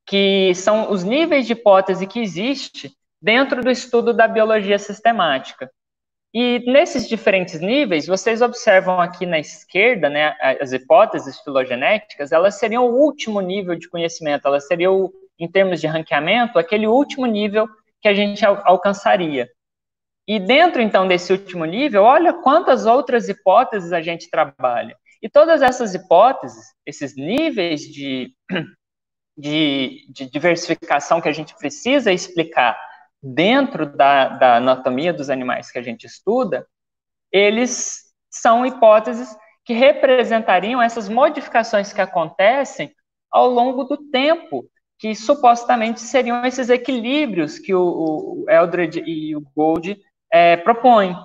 que são os níveis de hipótese que existe dentro do estudo da biologia sistemática. E nesses diferentes níveis, vocês observam aqui na esquerda, né, as hipóteses filogenéticas, elas seriam o último nível de conhecimento, elas seriam, em termos de ranqueamento, aquele último nível que a gente al alcançaria. E dentro, então, desse último nível, olha quantas outras hipóteses a gente trabalha. E todas essas hipóteses, esses níveis de, de, de diversificação que a gente precisa explicar dentro da, da anatomia dos animais que a gente estuda, eles são hipóteses que representariam essas modificações que acontecem ao longo do tempo, que supostamente seriam esses equilíbrios que o, o Eldred e o Gold é, propõem.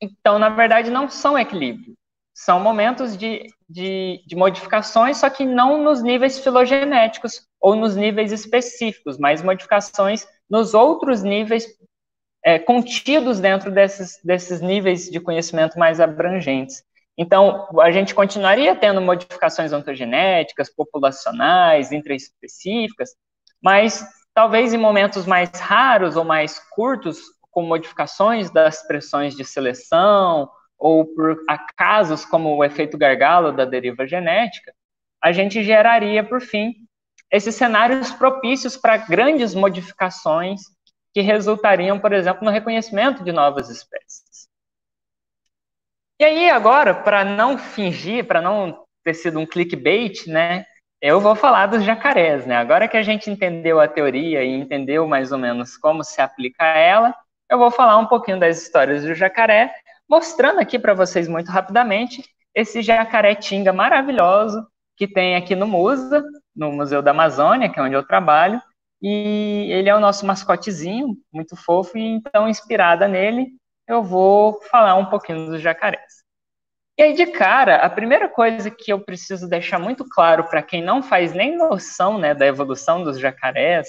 Então, na verdade, não são equilíbrios, são momentos de, de, de modificações, só que não nos níveis filogenéticos ou nos níveis específicos, mas modificações nos outros níveis é, contidos dentro desses, desses níveis de conhecimento mais abrangentes. Então, a gente continuaria tendo modificações ontogenéticas, populacionais, intraespecíficas, mas talvez em momentos mais raros ou mais curtos, com modificações das pressões de seleção, ou por acasos como o efeito gargalo da deriva genética, a gente geraria, por fim, esses cenários propícios para grandes modificações que resultariam, por exemplo, no reconhecimento de novas espécies. E aí, agora, para não fingir, para não ter sido um clickbait, né, eu vou falar dos jacarés, né? Agora que a gente entendeu a teoria e entendeu mais ou menos como se aplica ela, eu vou falar um pouquinho das histórias do jacaré, mostrando aqui para vocês muito rapidamente esse jacaré tinga maravilhoso que tem aqui no MUSA, no Museu da Amazônia, que é onde eu trabalho, e ele é o nosso mascotezinho, muito fofo, e então, inspirada nele, eu vou falar um pouquinho dos jacarés. E aí, de cara, a primeira coisa que eu preciso deixar muito claro para quem não faz nem noção né, da evolução dos jacarés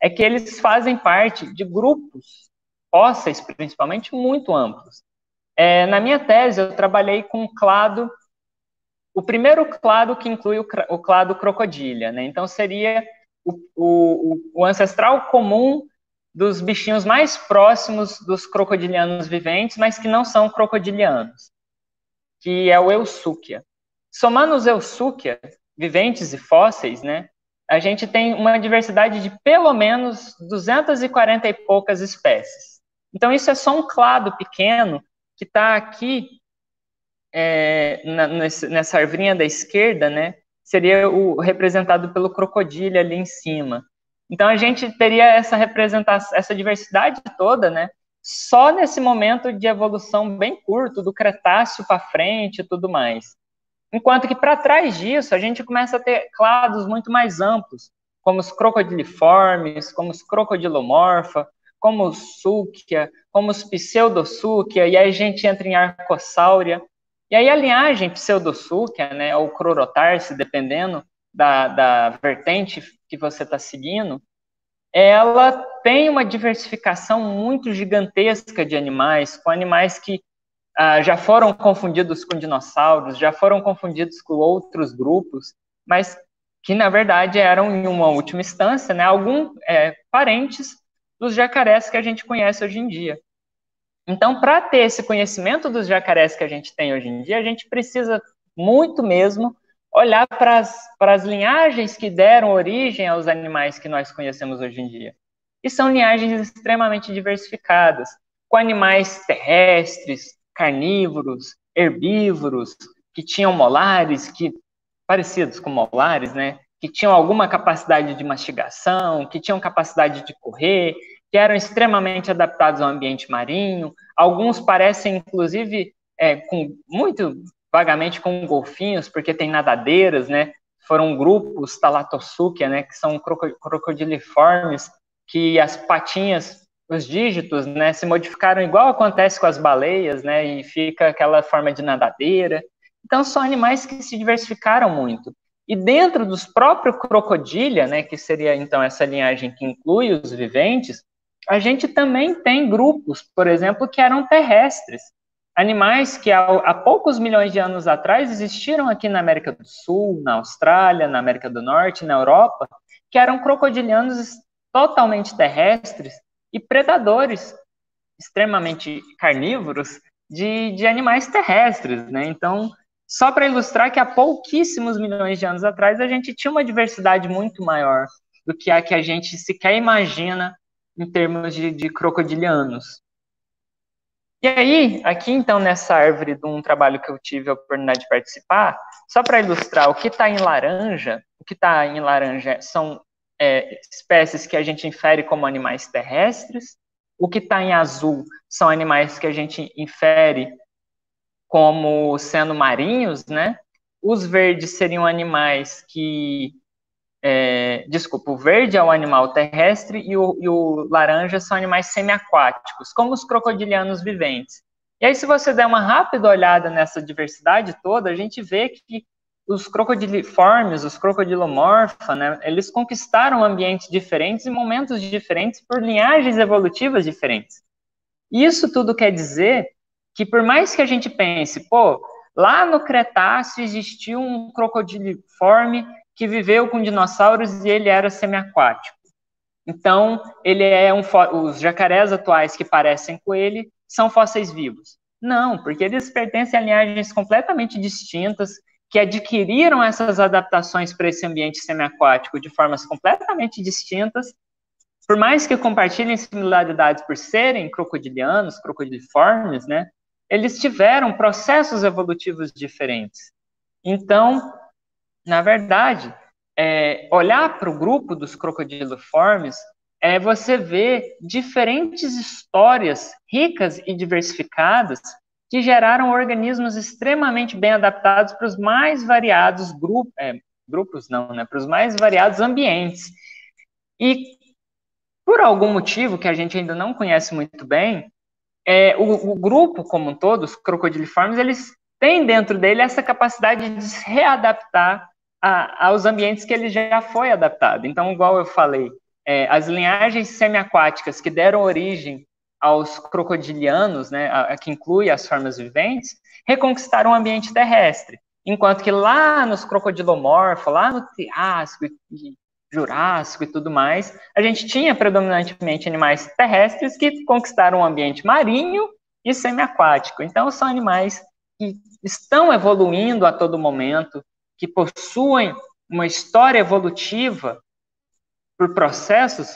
é que eles fazem parte de grupos fósseis, principalmente, muito amplos. É, na minha tese, eu trabalhei com clado o primeiro clado que inclui o, o clado crocodilha, né? Então seria o, o, o, ancestral comum dos bichinhos mais próximos dos crocodilianos viventes, mas que não são crocodilianos, que é o Eusúquia. Somando os Eusúquia, viventes e fósseis, né? A gente tem uma diversidade de pelo menos 240 e poucas espécies. Então isso é só um clado pequeno que está aqui é, na, nessa arvrinha da esquerda, né, seria o representado pelo crocodilo ali em cima. Então a gente teria essa representação, essa diversidade toda, né, só nesse momento de evolução bem curto, do Cretáceo para frente e tudo mais. Enquanto que para trás disso, a gente começa a ter clados muito mais amplos, como os crocodiliformes, como os crocodilomorfa, como os súquia, como os pseudosúquia, e aí a gente entra em arcosáurea. E aí a linhagem pseudosúquia, né, ou crorotarse, dependendo da, da vertente que você está seguindo, ela tem uma diversificação muito gigantesca de animais, com animais que ah, já foram confundidos com dinossauros, já foram confundidos com outros grupos, mas que na verdade eram, em uma última instância, né, alguns é, parentes dos jacarés que a gente conhece hoje em dia. Então, para ter esse conhecimento dos jacarés que a gente tem hoje em dia, a gente precisa muito mesmo olhar para as linhagens que deram origem aos animais que nós conhecemos hoje em dia. E são linhagens extremamente diversificadas, com animais terrestres, carnívoros, herbívoros, que tinham molares, que parecidos com molares, né? Que tinham alguma capacidade de mastigação, que tinham capacidade de correr, que eram extremamente adaptados ao ambiente marinho. Alguns parecem, inclusive, é, com muito vagamente com golfinhos, porque tem nadadeiras, né? Foram grupos Talatossukia, né? Que são crocodiliformes, que as patinhas, os dígitos, né? Se modificaram igual acontece com as baleias, né? E fica aquela forma de nadadeira. Então, são animais que se diversificaram muito. E dentro dos próprios crocodilha, né, que seria então essa linhagem que inclui os viventes, a gente também tem grupos, por exemplo, que eram terrestres. Animais que há, poucos milhões de anos atrás existiram aqui na América do Sul, na Austrália, na América do Norte, na Europa, que eram crocodilianos totalmente terrestres e predadores extremamente carnívoros de, de animais terrestres, né? Então, só para ilustrar que há pouquíssimos milhões de anos atrás a gente tinha uma diversidade muito maior do que a que a gente sequer imagina em termos de, de crocodilianos. E aí, aqui então nessa árvore de um trabalho que eu tive a oportunidade de participar, só para ilustrar, o que está em laranja, o que está em laranja são é, espécies que a gente infere como animais terrestres, o que está em azul são animais que a gente infere como sendo marinhos, né? Os verdes seriam animais que é, desculpa, o verde é o animal terrestre e o, e o laranja são animais semiaquáticos, como os crocodilianos viventes. E aí, se você der uma rápida olhada nessa diversidade toda, a gente vê que os crocodiliformes, os crocodilomorfa, né, eles conquistaram ambientes diferentes e momentos diferentes por linhagens evolutivas diferentes. Isso tudo quer dizer que, por mais que a gente pense, pô, lá no Cretáceo existiu um crocodiliforme que viveu com dinossauros e ele era semiaquático. Então, ele é um os jacarés atuais que parecem com ele são fósseis vivos. Não, porque eles pertencem a linhagens completamente distintas que adquiriram essas adaptações para esse ambiente semiaquático de formas completamente distintas. Por mais que compartilhem similaridades por serem crocodilianos, crocodiliformes, né? Eles tiveram processos evolutivos diferentes. Então, na verdade, é, olhar para o grupo dos crocodiliformes é você ver diferentes histórias ricas e diversificadas que geraram organismos extremamente bem adaptados para os mais variados grupos, é, grupos não, né, para os mais variados ambientes. E por algum motivo que a gente ainda não conhece muito bem, é, o, o, grupo como um todo, os crocodiliformes, eles têm dentro dele essa capacidade de se readaptar a, aos ambientes que ele já foi adaptado. Então, igual eu falei, é, as linhagens semiaquáticas que deram origem aos crocodilianos, né, a, a, que inclui as formas viventes, reconquistaram o ambiente terrestre. Enquanto que lá nos crocodilomorfos, lá no Triássico e Jurássico e tudo mais, a gente tinha predominantemente animais terrestres que conquistaram o ambiente marinho e semiaquático. Então, são animais que estão evoluindo a todo momento, que possuem uma história evolutiva por processos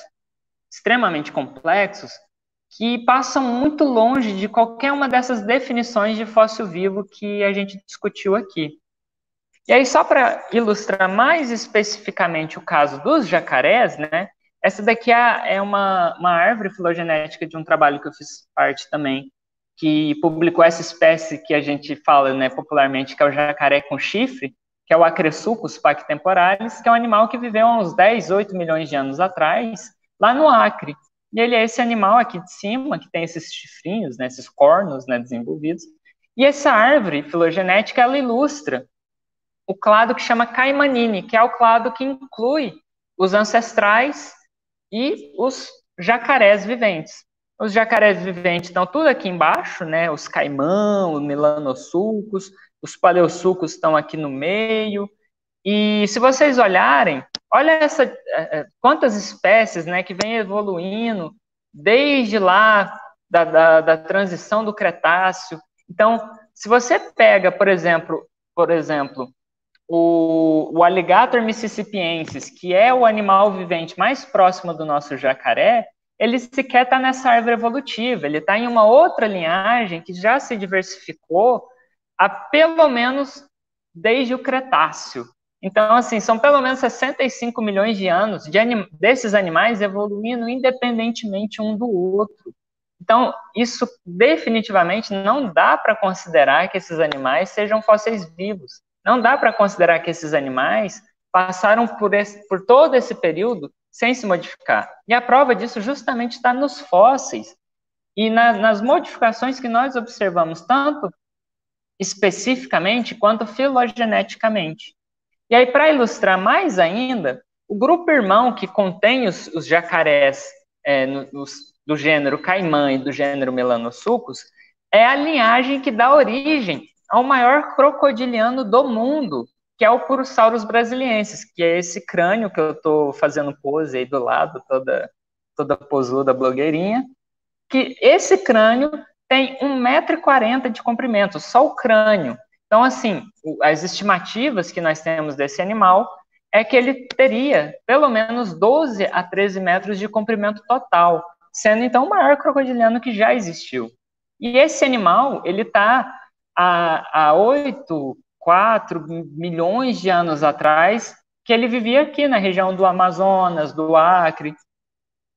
extremamente complexos que passam muito longe de qualquer uma dessas definições de fóssil vivo que a gente discutiu aqui. E aí, só para ilustrar mais especificamente o caso dos jacarés, né? Essa daqui é, é uma, uma árvore filogenética de um trabalho que eu fiz parte também, que publicou essa espécie que a gente fala né, popularmente, que é o jacaré com chifre, que é o Acressucus pactemporalis, que é um animal que viveu há uns 10, 8 milhões de anos atrás, lá no Acre. E ele é esse animal aqui de cima, que tem esses chifrinhos, né, esses cornos né, desenvolvidos. E essa árvore filogenética, ela ilustra o clado que chama Caimanine, que é o clado que inclui os ancestrais e os jacarés viventes. Os jacarés viventes estão tudo aqui embaixo, né? Os caimão, os melanosucos, os paleosucos estão aqui no meio. E se vocês olharem, olha essa é, é, quantas espécies, né, que vem evoluindo desde lá da, da, da transição do Cretáceo. Então, se você pega, por exemplo, por exemplo, o, o alligator mississippiensis, que é o animal vivente mais próximo do nosso jacaré, ele sequer está nessa árvore evolutiva, ele está em uma outra linhagem que já se diversificou há pelo menos desde o Cretáceo. Então, assim, são pelo menos 65 milhões de anos de anim desses animais evoluindo independentemente um do outro. Então, isso definitivamente não dá para considerar que esses animais sejam fósseis vivos. Não dá para considerar que esses animais passaram por, esse, por todo esse período sem se modificar. E a prova disso justamente está nos fósseis e na, nas modificações que nós observamos, tanto especificamente quanto filogeneticamente. E aí, para ilustrar mais ainda, o grupo irmão que contém os, os jacarés é, nos, do gênero caimã e do gênero melanosucus é a linhagem que dá origem ao maior crocodiliano do mundo, que é o Purosaurus brasiliensis, que é esse crânio que eu estou fazendo pose aí do lado, toda, toda posuda blogueirinha, que esse crânio tem 1,40m de comprimento, só o crânio. Então, assim, as estimativas que nós temos desse animal é que ele teria pelo menos 12 a 13 metros de comprimento total sendo então o maior crocodiliano que já existiu. E esse animal, ele está há, há 8, 4 milhões de anos atrás, que ele vivia aqui na região do Amazonas, do Acre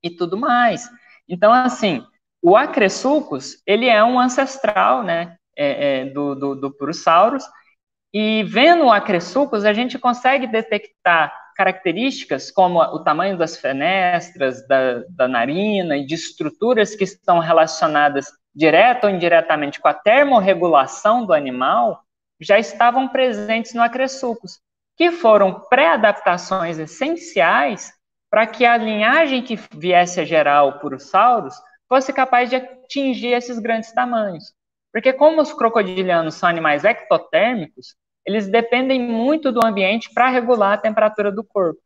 e tudo mais. Então, assim, o Acressucus, ele é um ancestral, né, é, é, do, do, do Purosaurus, e vendo o Acressucus, a gente consegue detectar características como o tamanho das fenestras, da, da narina e de estruturas que estão relacionadas direta ou indiretamente com a termorregulação do animal, já estavam presentes no acressucos, que foram pré-adaptações essenciais para que a linhagem que viesse a gerar o Purosaurus fosse capaz de atingir esses grandes tamanhos. Porque como os crocodilianos são animais ectotérmicos, eles dependem muito do ambiente para regular a temperatura do corpo.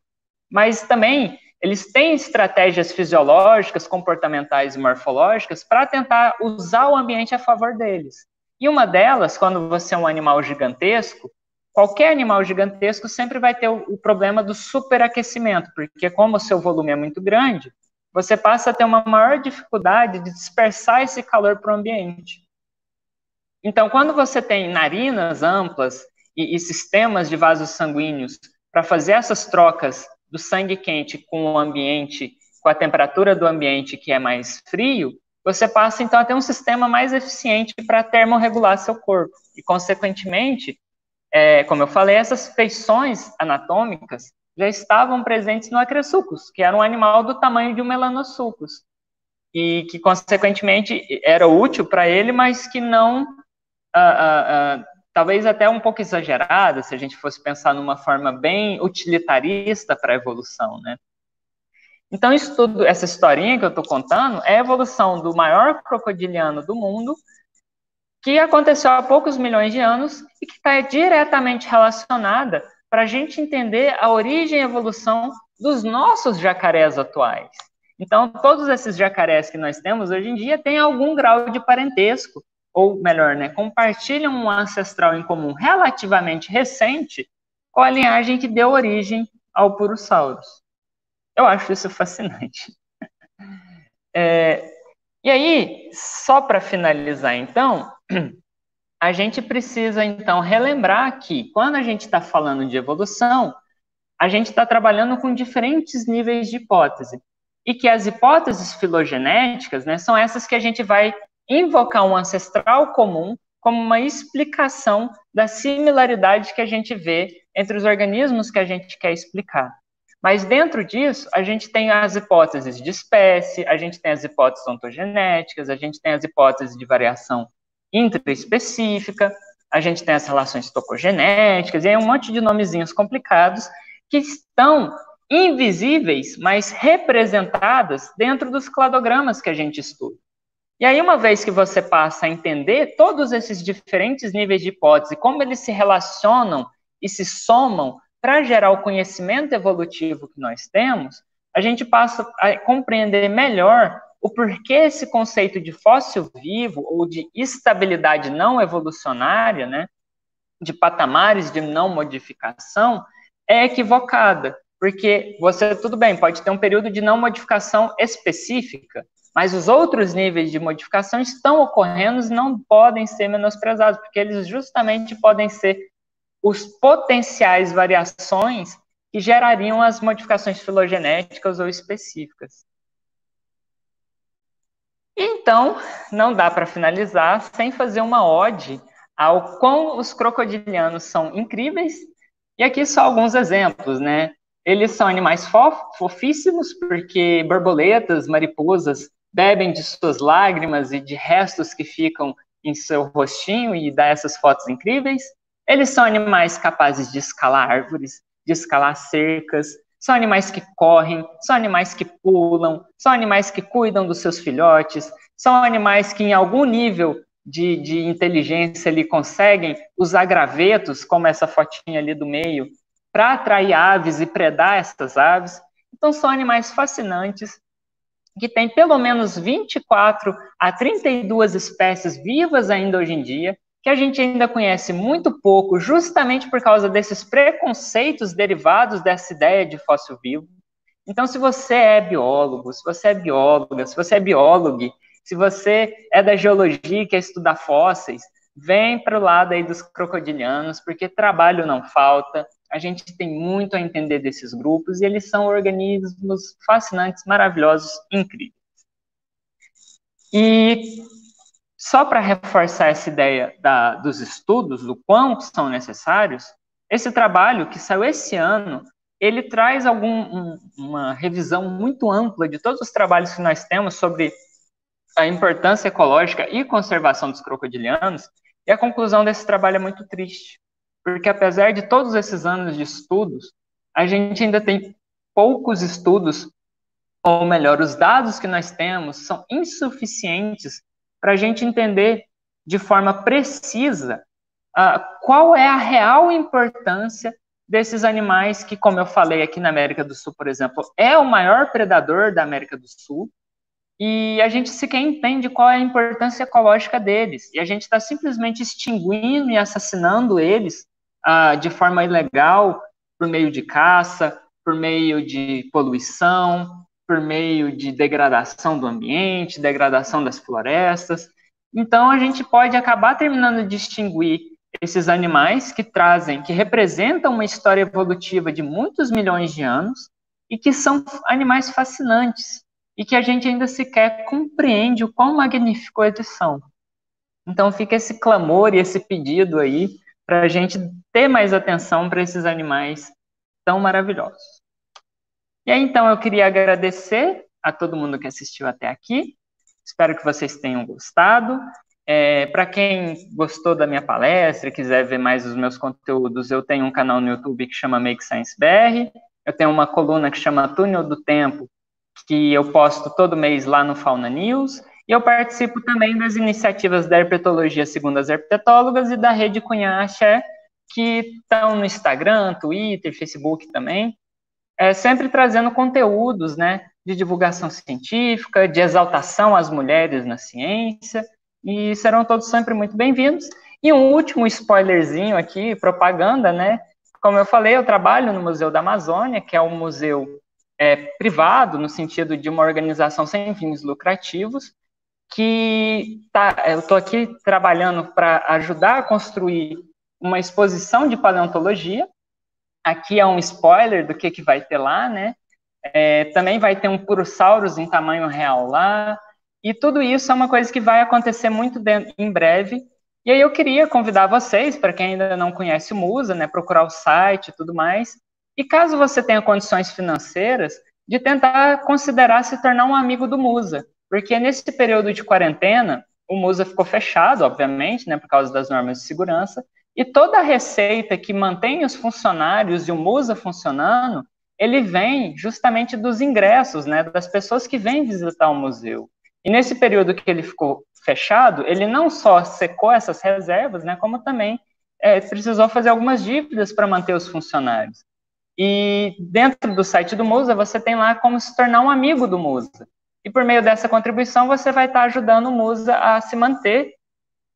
Mas também eles têm estratégias fisiológicas, comportamentais e morfológicas para tentar usar o ambiente a favor deles. E uma delas, quando você é um animal gigantesco, qualquer animal gigantesco sempre vai ter o, problema do superaquecimento, porque como o seu volume é muito grande, você passa a ter uma maior dificuldade de dispersar esse calor para o ambiente. Então, quando você tem narinas amplas e, e sistemas de vasos sanguíneos para fazer essas trocas do sangue quente com o ambiente, com a temperatura do ambiente que é mais frio, você passa então a ter um sistema mais eficiente para termorregular seu corpo. E, consequentemente, é, como eu falei, essas feições anatômicas já estavam presentes no Acresucus, que era um animal do tamanho de um melanosucus, e que, consequentemente, era útil para ele, mas que não uh, uh, uh, talvez até um pouco exagerada, se a gente fosse pensar numa forma bem utilitarista para a evolução, né? Então, isso tudo, essa historinha que eu estou contando é a evolução do maior crocodiliano do mundo, que aconteceu há poucos milhões de anos e que está diretamente relacionada para a gente entender a origem e evolução dos nossos jacarés atuais. Então, todos esses jacarés que nós temos hoje em dia têm algum grau de parentesco ou melhor, né, compartilham um ancestral em comum relativamente recente com a linhagem que deu origem ao Purosaurus. Eu acho isso fascinante. [LAUGHS] É, e aí, só para finalizar, então, [CLEARS THROAT] a gente precisa então relembrar que quando a gente está falando de evolução, a gente está trabalhando com diferentes níveis de hipótese e que as hipóteses filogenéticas, né, são essas que a gente vai invocar um ancestral comum como uma explicação da similaridade que a gente vê entre os organismos que a gente quer explicar. Mas dentro disso, a gente tem as hipóteses de espécie, a gente tem as hipóteses ontogenéticas, a gente tem as hipóteses de variação intraespecífica, a gente tem as relações tocogenéticas, e aí um monte de nomezinhos complicados que estão invisíveis, mas representadas dentro dos cladogramas que a gente estuda. E aí, uma vez que você passa a entender todos esses diferentes níveis de hipótese, como eles se relacionam e se somam para gerar o conhecimento evolutivo que nós temos, a gente passa a compreender melhor o porquê esse conceito de fóssil vivo ou de estabilidade não evolucionária, né, de patamares de não modificação, é equivocada. Porque você, tudo bem, pode ter um período de não modificação específica, Mas os outros níveis de modificação estão ocorrendo e não podem ser menosprezados, porque eles justamente podem ser os potenciais variações que gerariam as modificações filogenéticas ou específicas. Então, não dá para finalizar sem fazer uma ode ao quão os crocodilianos são incríveis. E aqui só alguns exemplos, né? Eles são animais fofíssimos, porque borboletas, mariposas bebem de suas lágrimas e de restos que ficam em seu rostinho e dá essas fotos incríveis. Eles são animais capazes de escalar árvores, de escalar cercas, são animais que correm, são animais que pulam, são animais que cuidam dos seus filhotes, são animais que, em algum nível de, de inteligência, ali, conseguem usar gravetos, como essa fotinha ali do meio, para atrair aves e predar essas aves. Então, são animais fascinantes, que têm pelo menos 24 a 32 espécies vivas ainda hoje em dia, que a gente ainda conhece muito pouco, justamente por causa desses preconceitos derivados dessa ideia de fóssil vivo. Então, se você é biólogo, se você é bióloga, se você é biólogo, se você é da geologia e quer estudar fósseis, vem para o lado aí dos crocodilianos, porque trabalho não falta, a gente tem muito a entender desses grupos e eles são organismos fascinantes, maravilhosos, incríveis. E só para reforçar essa ideia da, dos estudos, do quão são necessários, esse trabalho que saiu esse ano, ele traz algum, um, uma revisão muito ampla de todos os trabalhos que nós temos sobre a importância ecológica e conservação dos crocodilianos, e a conclusão desse trabalho é muito triste, porque apesar de todos esses anos de estudos, a gente ainda tem poucos estudos, ou melhor, os dados que nós temos são insuficientes para a gente entender de forma precisa uh, qual é a real importância desses animais que, como eu falei aqui na América do Sul, por exemplo, é o maior predador da América do Sul, e a gente sequer entende qual é a importância ecológica deles, e a gente está simplesmente extinguindo e assassinando eles uh, de forma ilegal, por meio de caça, por meio de poluição, por meio de degradação do ambiente, degradação das florestas. Então, a gente pode acabar terminando de distinguir esses animais que trazem, que representam uma história evolutiva de muitos milhões de anos e que são animais fascinantes e que a gente ainda sequer compreende o quão magnífico eles são. Então, fica esse clamor e esse pedido aí para a gente ter mais atenção para esses animais tão maravilhosos. E aí, então, eu queria agradecer a todo mundo que assistiu até aqui. Espero que vocês tenham gostado. É, Para quem gostou da minha palestra e quiser ver mais os meus conteúdos, eu tenho um canal no YouTube que chama Make Science BR. Eu tenho uma coluna que chama Túnel do Tempo, que eu posto todo mês lá no Fauna News. E eu participo também das iniciativas da Herpetologia Segundo as Herpetólogas e da Rede Cunha Axé, que estão no Instagram, Twitter, Facebook também é, sempre trazendo conteúdos, né, de divulgação científica, de exaltação às mulheres na ciência, e serão todos sempre muito bem-vindos. E um último spoilerzinho aqui, propaganda, né? Como eu falei, eu trabalho no Museu da Amazônia, que é um museu é, privado, no sentido de uma organização sem fins lucrativos, que tá, eu estou aqui trabalhando para ajudar a construir uma exposição de paleontologia, Aqui é um spoiler do que, que vai ter lá, né? É, também vai ter um Purosaurus em tamanho real lá. E tudo isso é uma coisa que vai acontecer muito em breve. E aí eu queria convidar vocês, para quem ainda não conhece o Musa, né, procurar o site e tudo mais. E caso você tenha condições financeiras, de tentar considerar se tornar um amigo do Musa. Porque nesse período de quarentena, o Musa ficou fechado, obviamente, né, por causa das normas de segurança, e toda a receita que mantém os funcionários e o Musa funcionando, ele vem justamente dos ingressos, né, das pessoas que vêm visitar o museu. E nesse período que ele ficou fechado, ele não só secou essas reservas, né, como também é, precisou fazer algumas dívidas para manter os funcionários. E dentro do site do Musa, você tem lá como se tornar um amigo do Musa. E por meio dessa contribuição, você vai estar ajudando o Musa a se manter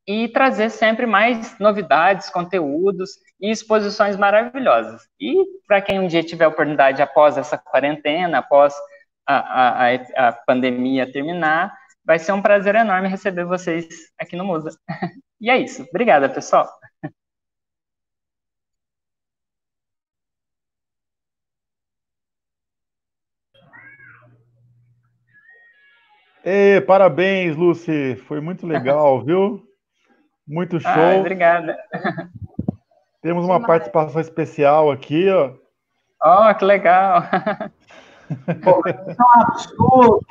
e trazer sempre mais novidades, conteúdos e exposições maravilhosas. E para quem um dia tiver oportunidade após essa quarentena, após a, a, a pandemia terminar, vai ser um prazer enorme receber vocês aqui no Musa. [LAUGHS] E é isso. Obrigada, pessoal. Parabéns, Lucy. Foi muito legal, [LAUGHS] viu? Muito show. Ah, obrigada. Temos uma participação especial aqui, ó. Oh, que legal. [LAUGHS] Pô, é um absurdo.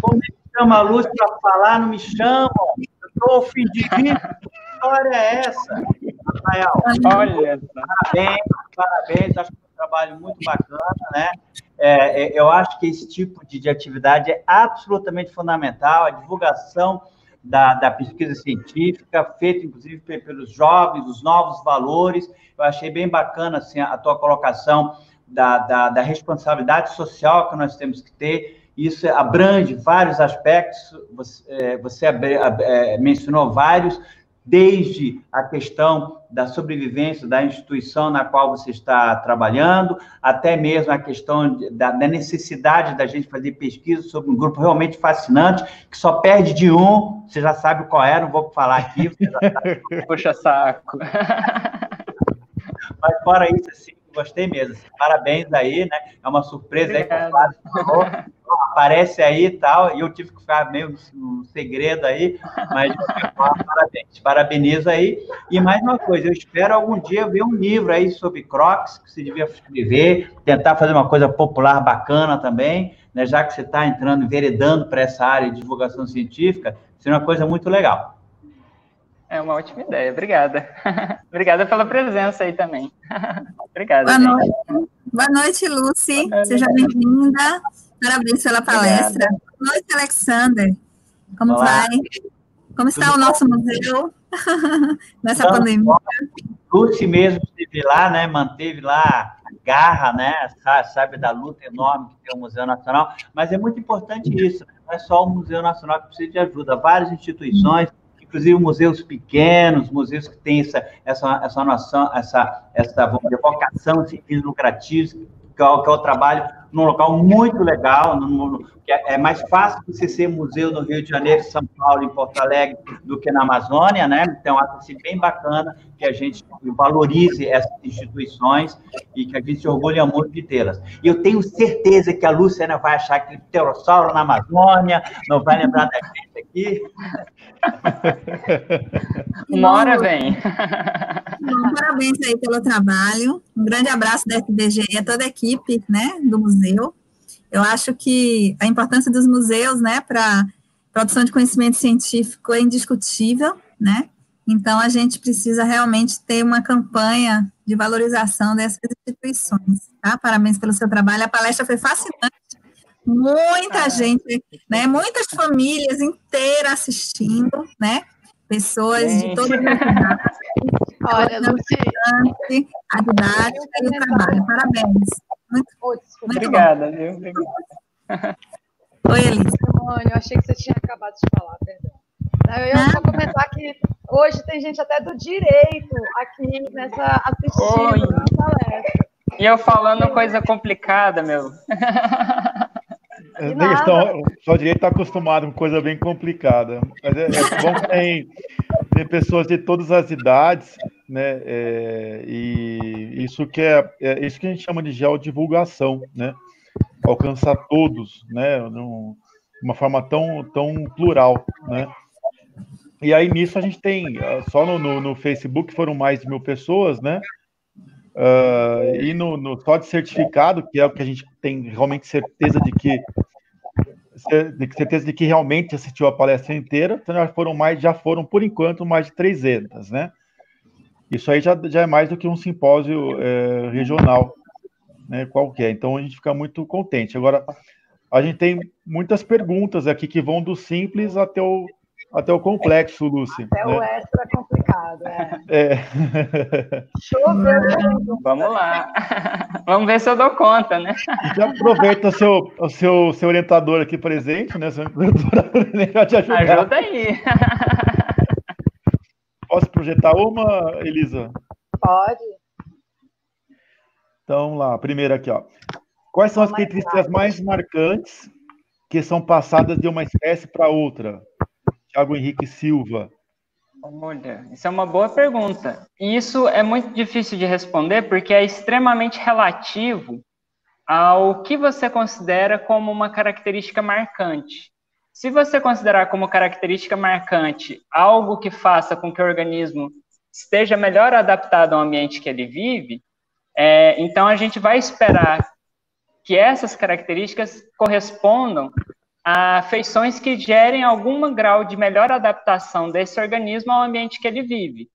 Como me chama a Lúcia para falar, não me chamam. Eu estou ofendido. Que história é essa? Rafael, olha. Parabéns, parabéns. Acho que é um trabalho muito bacana, né? É, é, eu acho que esse tipo de, de atividade é absolutamente fundamental. A divulgação da, da, pesquisa científica, feita inclusive pelos jovens, os novos valores. Eu achei bem bacana assim, a tua colocação da, da, da responsabilidade social que nós temos que ter. Isso abrange vários aspectos, você, é, você é, mencionou vários, desde a questão da sobrevivência da instituição na qual você está trabalhando, até mesmo a questão da, da, necessidade da gente fazer pesquisa sobre um grupo realmente fascinante, que só perde de um, você já sabe qual é, não vou falar aqui. [LAUGHS] Puxa saco. Mas fora isso, assim, gostei mesmo. Parabéns aí, né? É uma surpresa aí que o Flávio falou. Aparece aí e tal, e eu tive que ficar meio no segredo aí, mas parabéns, parabenizo aí. E mais uma coisa, eu espero algum dia ver um livro aí sobre Crocs, que você devia escrever, tentar fazer uma coisa popular bacana também, né? Já que você está entrando, enveredando para essa área de divulgação científica, seria uma coisa muito legal. É uma ótima ideia, obrigada. [LAUGHS] obrigada pela presença aí também. [LAUGHS] obrigada. Boa gente. noite. Boa noite, Lucy. Boa Seja bem-vinda. Parabéns pela palestra. Obrigada. Boa noite, Alexander. Como Olá. vai? Como está Tudo o nosso bom? museu [LAUGHS] nessa então, pandemia? Lucy mesmo esteve lá, né? Manteve lá a garra, né? Sabe da luta enorme que tem o Museu Nacional. Mas é muito importante isso. Né? Não é só o Museu Nacional que precisa de ajuda. Várias instituições inclusive museus pequenos, museus que têm essa, essa, essa noção, essa, essa vocação sem fins lucrativos, que é, que é o trabalho num local muito legal, no, é, é mais fácil você ser museu no Rio de Janeiro, São Paulo, em Porto Alegre, do que na Amazônia, né? Então, acho assim, bem bacana que a gente valorize essas instituições e que a gente se orgulha muito de tê-las. E eu tenho certeza que a Luciana vai achar que pterossauro na Amazônia, não vai lembrar da gente aqui. [LAUGHS] Uma hora vem. Bom, parabéns aí pelo trabalho. Um grande abraço da FBG e a toda a equipe né, do museu. Eu acho que a importância dos museus né, para produção de conhecimento científico é indiscutível, né? Então, a gente precisa realmente ter uma campanha de valorização dessas instituições, tá? Parabéns pelo seu trabalho. A palestra foi fascinante. Muita ah, gente, né? Muitas famílias inteiras assistindo, né? Pessoas gente. de todas as idades. [LAUGHS] Olha, Luci. A didática e o trabalho. Parabéns. Muito, muito Obrigada, bom. viu? Obrigada. [LAUGHS] Oi, Elisa. eu achei que você tinha acabado de falar, perdão. Eu ia só comentar que hoje tem gente até do direito aqui nessa assistindo a palestra. E eu falando coisa complicada, meu. [LAUGHS] Então, só direito está acostumado com coisa bem complicada. Mas é, é bom que tem, tem, pessoas de todas as idades, né? É, e isso que é, é, isso que a gente chama de geodivulgação, né? Alcançar todos, né? De uma forma tão, tão plural, né? E aí nisso a gente tem, só no, no, no Facebook foram mais de mil pessoas, né? Uh, e no, no, só de certificado, que é o que a gente tem realmente certeza de que certeza de que realmente assistiu a palestra inteira, então já foram mais, já foram por enquanto mais de 300, né? Isso aí já, já é mais do que um simpósio é, regional, né? Qualquer. Então a gente fica muito contente. Agora a gente tem muitas perguntas aqui que vão do simples até o até o complexo, Lúcia. Até né? o extra complicado, é. é. Vamos lá. Vamos ver se eu dou conta, né? Já aproveita o seu, o seu, seu orientador aqui presente, né? Seu orientador [LAUGHS] te ajudar. Ajuda aí. Posso projetar uma, Elisa? Pode. Então, lá, primeiro aqui, ó. Quais são as características mais marcantes que são passadas de uma espécie para outra? Tiago Henrique Silva. Olha, isso é uma boa pergunta. E isso é muito difícil de responder porque é extremamente relativo ao que você considera como uma característica marcante. Se você considerar como característica marcante algo que faça com que o organismo esteja melhor adaptado ao ambiente que ele vive, é, então a gente vai esperar que essas características correspondam a feições que gerem algum grau de melhor adaptação desse organismo ao ambiente que ele vive.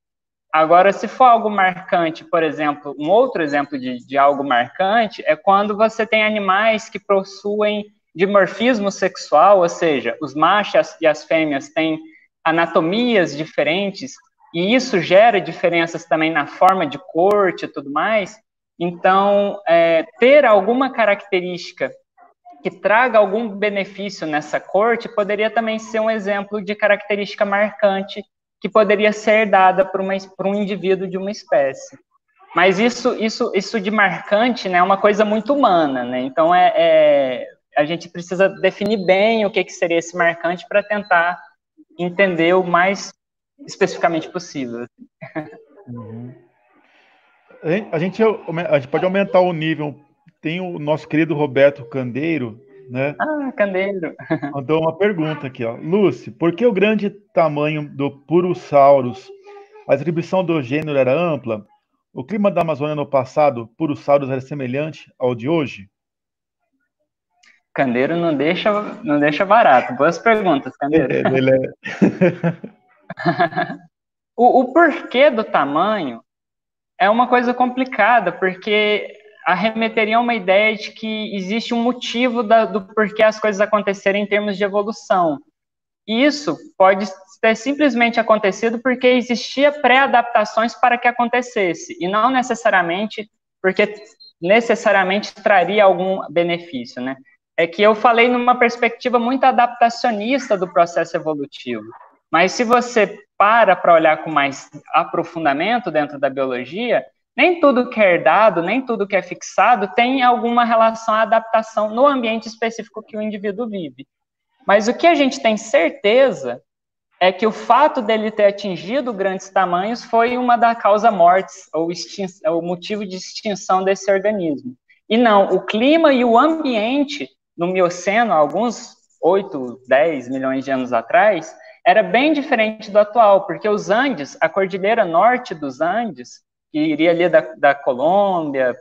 Agora, se for algo marcante, por exemplo, um outro exemplo de, de algo marcante é quando você tem animais que possuem dimorfismo sexual, ou seja, os machos e as fêmeas têm anatomias diferentes, e isso gera diferenças também na forma de corte e tudo mais. Então, é, ter alguma característica que traga algum benefício nessa corte poderia também ser um exemplo de característica marcante que poderia ser dada por, uma, por um indivíduo de uma espécie. Mas isso, isso, isso de marcante né, é uma coisa muito humana, né? Então é, é a gente precisa definir bem o que, que seria esse marcante para tentar entender o mais especificamente possível. Uhum. A gente, a gente pode aumentar o nível. Tem o nosso querido Roberto Candeiro, né? Ah, Candeiro. [LAUGHS] Mandou uma pergunta aqui, ó. Lúcio, por que o grande tamanho do Purosaurus, a distribuição do gênero era ampla? O clima da Amazônia no passado, Purosaurus era semelhante ao de hoje? Candeiro não deixa, não deixa barato. Boas perguntas, Candeiro. É, ele é... [LAUGHS] [LAUGHS] o, o porquê do tamanho é uma coisa complicada, porque arremeteria a uma ideia de que existe um motivo da, do porquê as coisas acontecerem em termos de evolução. E isso pode ter simplesmente acontecido porque existia pré-adaptações para que acontecesse, e não necessariamente porque necessariamente traria algum benefício, né? É que eu falei numa perspectiva muito adaptacionista do processo evolutivo. Mas se você para para olhar com mais aprofundamento dentro da biologia, nem tudo que é herdado, nem tudo que é fixado tem alguma relação à adaptação no ambiente específico que o indivíduo vive. Mas o que a gente tem certeza é que o fato dele ter atingido grandes tamanhos foi uma da causa mortes, ou o motivo de extinção desse organismo. E não, o clima e o ambiente no Mioceno, alguns 8, 10 milhões de anos atrás, era bem diferente do atual, porque os Andes, a cordilheira norte dos Andes, que iria ali da, da Colômbia,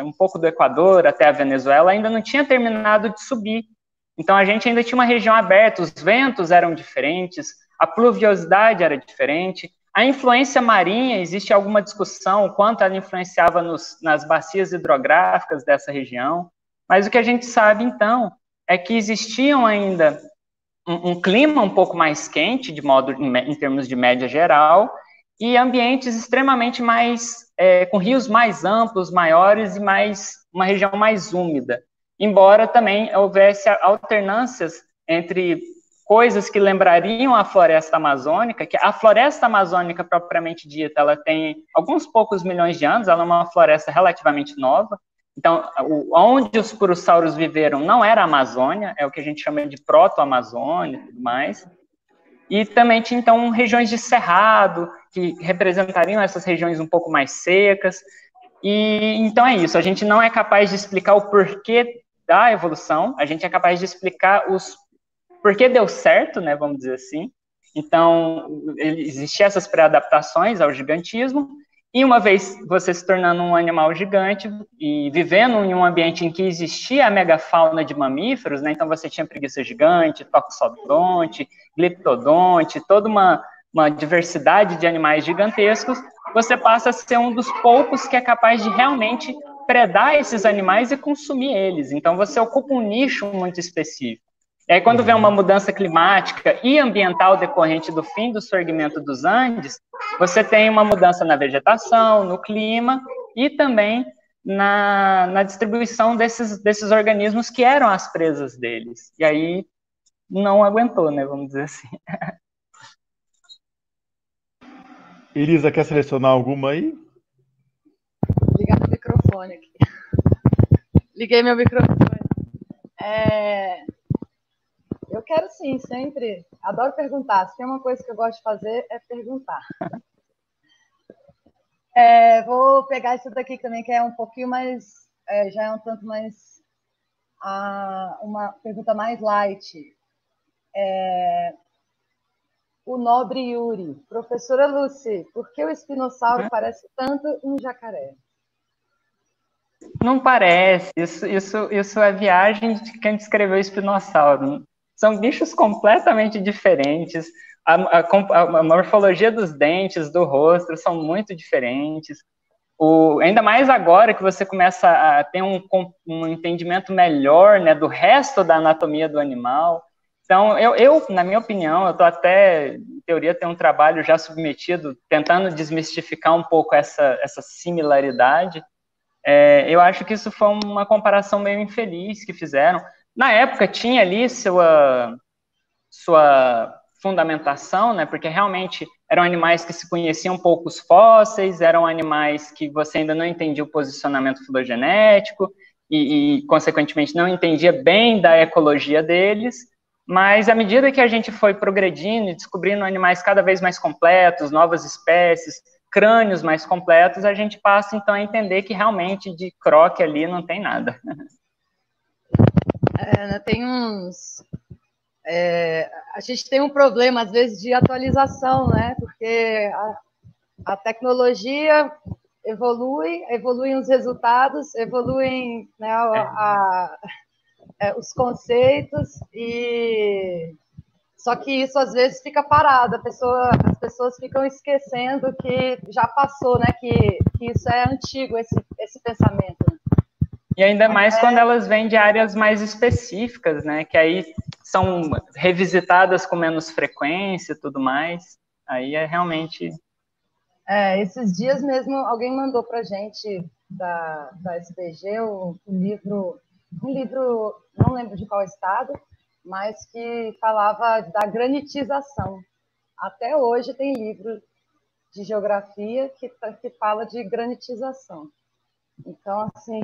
um pouco do Equador até a Venezuela, ainda não tinha terminado de subir. Então a gente ainda tinha uma região aberta, os ventos eram diferentes, a pluviosidade era diferente, a influência marinha, existe alguma discussão quanto ela influenciava nos, nas bacias hidrográficas dessa região, mas o que a gente sabe então é que existiam ainda um, um clima um pouco mais quente, de modo em, em termos de média geral, e ambientes extremamente mais é, com rios mais amplos, maiores e mais uma região mais úmida. Embora também houvesse alternâncias entre coisas que lembrariam a floresta amazônica, que a floresta amazônica propriamente dita, ela tem alguns poucos milhões de anos, ela é uma floresta relativamente nova. Então, onde os purossauros viveram não era a Amazônia, é o que a gente chama de proto-Amazônia e tudo mais. E também tinha, então, regiões de cerrado, que representariam essas regiões um pouco mais secas. E então é isso, a gente não é capaz de explicar o porquê da evolução, a gente é capaz de explicar os porquê deu certo, né, vamos dizer assim. Então, existiam essas pré-adaptações ao gigantismo, e uma vez você se tornando um animal gigante e vivendo em um ambiente em que existia a megafauna de mamíferos, né? Então você tinha preguiça gigante, toxodonte, gliptodonte, toda uma, uma diversidade de animais gigantescos, você passa a ser um dos poucos que é capaz de realmente predar esses animais e consumir eles. Então você ocupa um nicho muito específico. E aí, quando vem uma mudança climática e ambiental decorrente do fim do sorgimento dos Andes, você tem uma mudança na vegetação, no clima e também na, na distribuição desses, desses organismos que eram as presas deles. E aí não aguentou, né? Vamos dizer assim. [LAUGHS] Elisa, quer selecionar alguma aí? Ligar o microfone aqui. Liguei meu microfone. É, eu quero sim, sempre. Adoro perguntar. Se tem uma coisa que eu gosto de fazer, é perguntar. É, vou pegar isso daqui também, que é um pouquinho mais. É, já é um tanto mais. A, uma pergunta mais light. É, o nobre Yuri. Professora Lucy, por que o espinossauro parece tanto um jacaré? Não parece. Isso, isso, isso é viagem de quem descreveu o espinossauro. São bichos completamente diferentes. A, a, a, morfologia dos dentes, do rosto, são muito diferentes. O, ainda mais agora que você começa a ter um, um entendimento melhor né, do resto da anatomia do animal. Então, eu, eu na minha opinião, eu estou até, em teoria, tem um trabalho já submetido, tentando desmistificar um pouco essa, essa similaridade. É, eu acho que isso foi uma comparação meio infeliz que fizeram. Na época, tinha ali sua, sua fundamentação, né, porque realmente eram animais que se conheciam poucos fósseis, eram animais que você ainda não entendia o posicionamento filogenético e, e consequentemente, não entendia bem da ecologia deles, mas à medida que a gente foi progredindo e descobrindo animais cada vez mais completos, novas espécies, crânios mais completos, a gente passa então a entender que realmente de croque ali não tem nada. É, tem uns. É, a gente tem um problema, às vezes, de atualização, né? Porque a, a tecnologia evolui, evoluem os resultados, evoluem né, a, a é, os conceitos e só que isso às vezes fica parado, pessoa, as pessoas ficam esquecendo que já passou, né? Que, que isso é antigo, esse, esse pensamento. E ainda mais é... quando elas vêm de áreas mais específicas, né? Que aí são revisitadas com menos frequência e tudo mais. Aí é realmente. É, esses dias mesmo alguém mandou para gente da, da SBG o, o livro um livro, não lembro de qual estado, mas que falava da granitização. Até hoje tem livro de geografia que, que fala de granitização. Então, assim,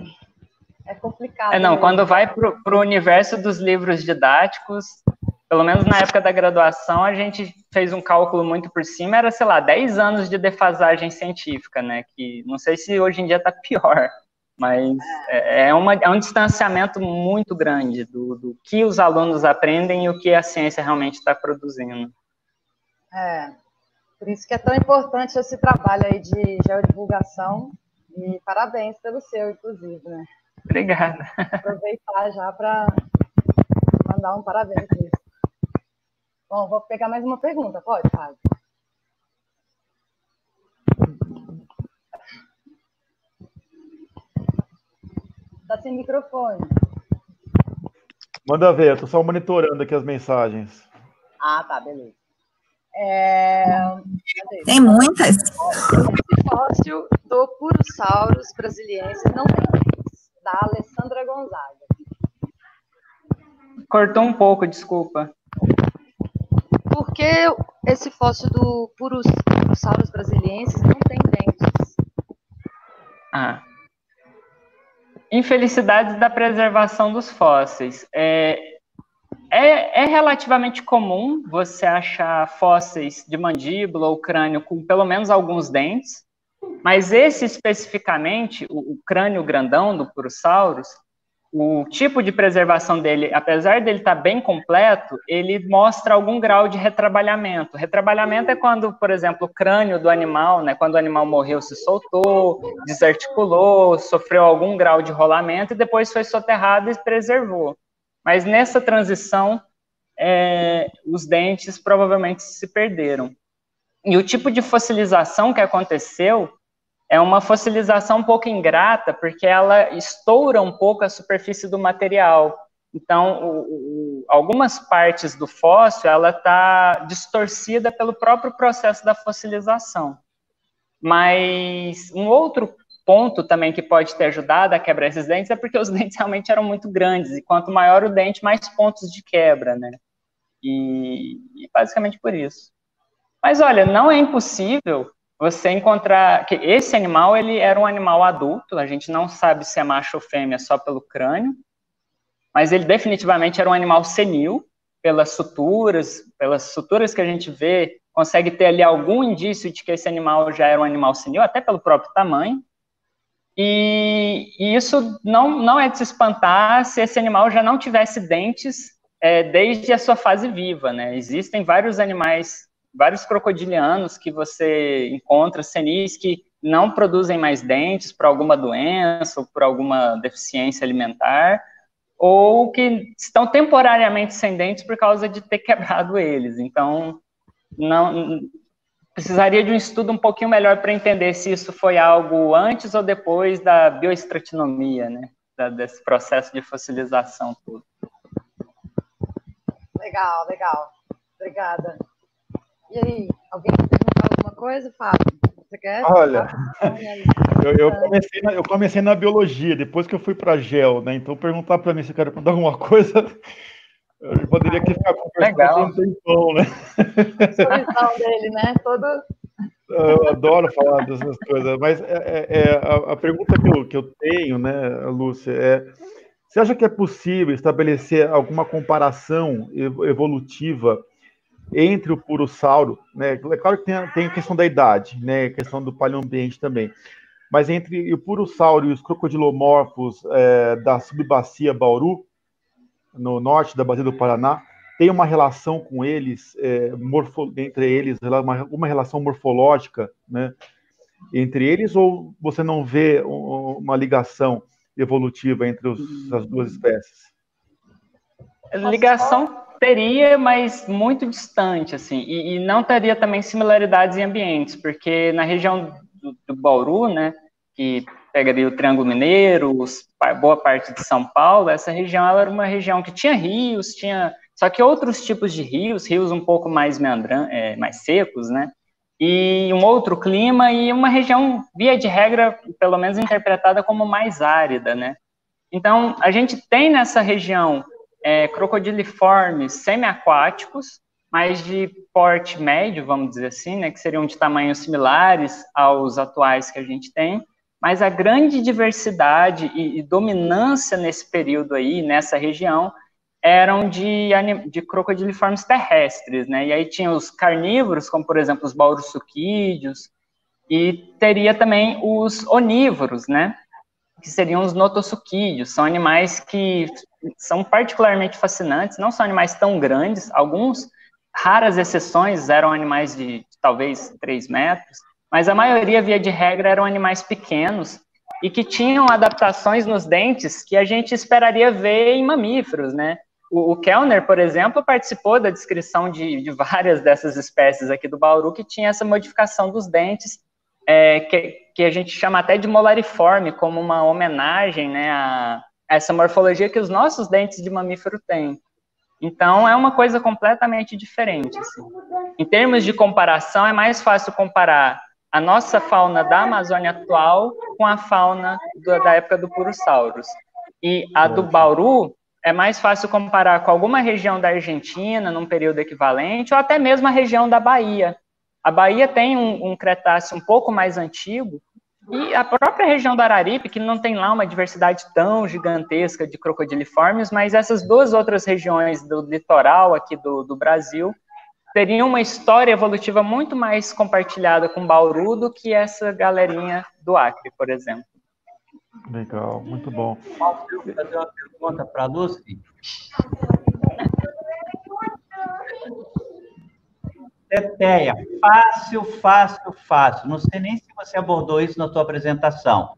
é complicado. É, não, quando vai para o universo dos livros didáticos, pelo menos na época da graduação, a gente fez um cálculo muito por cima, era, sei lá, 10 anos de defasagem científica, né? Que não sei se hoje em dia está pior. Mas é, é, uma, é um distanciamento muito grande do, do que os alunos aprendem e o que a ciência realmente está produzindo. É, por isso que é tão importante esse trabalho aí de geodivulgação e parabéns pelo seu, inclusive, né? Obrigada. Aproveitar já para mandar um parabéns. Bom, vou pegar mais uma pergunta, pode, Fábio? Está sem microfone. Manda ver, eu estou só monitorando aqui as mensagens. Ah, tá, beleza. É... Tem muitas. Esse fóssil do Purosaurus brasiliense não tem dentes, da Alessandra Gonzaga. Cortou um pouco, desculpa. Por que esse fóssil do Purosaurus brasiliense não tem dentes? Ah, infelicidades da preservação dos fósseis. É, é, é, relativamente comum você achar fósseis de mandíbula ou crânio com pelo menos alguns dentes, mas esse especificamente, o, o crânio grandão do Purosaurus, o tipo de preservação dele, apesar dele estar tá bem completo, ele mostra algum grau de retrabalhamento. Retrabalhamento é quando, por exemplo, o crânio do animal, né, quando o animal morreu, se soltou, desarticulou, sofreu algum grau de rolamento e depois foi soterrado e preservou. Mas nessa transição, é, os dentes provavelmente se perderam. E o tipo de fossilização que aconteceu é uma fossilização um pouco ingrata, porque ela estoura um pouco a superfície do material. Então, o, o, algumas partes do fóssil, ela está distorcida pelo próprio processo da fossilização. Mas um outro ponto também que pode ter ajudado a quebrar esses dentes é porque os [LAUGHS] dentes realmente eram muito grandes, e quanto maior o dente, mais pontos de quebra, né? E, e basicamente por isso. Mas olha, não é impossível você encontrar que esse animal ele era um animal adulto, a gente não sabe se é macho ou fêmea só pelo crânio, mas ele definitivamente era um animal senil pelas suturas, pelas suturas que a gente vê, consegue ter ali algum indício de que esse animal já era um animal senil, até pelo próprio tamanho. E, e isso não, não é de se espantar se esse animal já não tivesse dentes é, desde a sua fase viva, né? Existem vários animais vários crocodilianos que você encontra senis que não produzem mais dentes por alguma doença ou por alguma deficiência alimentar, ou que estão temporariamente sem dentes por causa de ter [LAUGHS] quebrado eles. Então, não precisaria de um estudo um pouquinho melhor para entender se isso foi algo antes ou depois da bioestratinomia, né? Da, desse processo de fossilização todo. Legal, legal. Obrigada. E aí, alguém quer perguntar alguma coisa, Fábio? Você quer? Olha, [LAUGHS] eu, eu, comecei na, eu comecei na biologia, depois que eu fui para gel, né? Então, perguntar para mim se eu quero perguntar alguma coisa, [LAUGHS] eu poderia aqui ficar conversando um tempão, né? [LAUGHS] A dele, né? Todo... Eu adoro falar dessas coisas, mas é, é, é a, a, pergunta que eu, que eu tenho, né, Lúcia, é você acha que é possível estabelecer alguma comparação evolutiva entre o purossauro, né? É claro que tem, tem a questão da idade, né? A questão do paleoambiente também. Mas entre o purossauro e os crocodilomorfos é, da subbacia Bauru, no norte da bacia do Paraná, tem uma relação com eles, é, morfo, entre eles, uma, uma relação morfológica, né? Entre eles, ou você não vê uma ligação evolutiva entre os, as duas espécies? Ligação teria, mas muito distante, assim, e, e, não teria também similaridades em ambientes, porque na região do, do Bauru, né, que pegaria o Triângulo Mineiro, os, boa parte de São Paulo, essa região era uma região que tinha rios, tinha só que outros tipos de rios, rios um pouco mais meandran, é, mais secos, né, e um outro clima e uma região via de regra, pelo menos interpretada como mais árida, né. Então a gente tem nessa região é, crocodiliformes semiaquáticos, mas de porte médio, vamos dizer assim, né, que seriam de tamanhos similares aos atuais que a gente tem, mas a grande diversidade e, e dominância nesse período aí, nessa região, eram de, de crocodiliformes terrestres, né, e aí tinha os carnívoros, como por exemplo os baurossuquídeos, e teria também os onívoros, né, que seriam os notossuquídeos, são animais que são particularmente fascinantes, não são animais tão grandes, alguns, raras exceções, eram animais de talvez 3 metros, mas a maioria, via de regra, eram animais pequenos e que tinham adaptações nos dentes que a gente esperaria ver em mamíferos, né? O, o Kellner, por exemplo, participou da descrição de, de, várias dessas espécies aqui do Bauru que tinha essa modificação dos dentes, é, que, que a gente chama até de molariforme, como uma homenagem né, a, essa morfologia que os nossos dentes de mamífero têm. Então, é uma coisa completamente diferente. Assim. Em termos de comparação, é mais fácil comparar a nossa fauna da Amazônia atual com a fauna do, da época do Purosaurus. E a do Bauru é mais fácil comparar com alguma região da Argentina, num período equivalente, ou até mesmo a região da Bahia. A Bahia tem um, um Cretáceo um pouco mais antigo, e a própria região do Araripe, que não tem lá uma diversidade tão gigantesca de crocodiliformes, mas essas duas outras regiões do litoral aqui do, do Brasil teriam uma história evolutiva muito mais compartilhada com Bauru do que essa galerinha do Acre, por exemplo. Legal, muito bom. Posso fazer uma pergunta para a Lucy? [LAUGHS] Teteia, fácil, fácil, fácil. Não sei nem se você abordou isso na sua apresentação.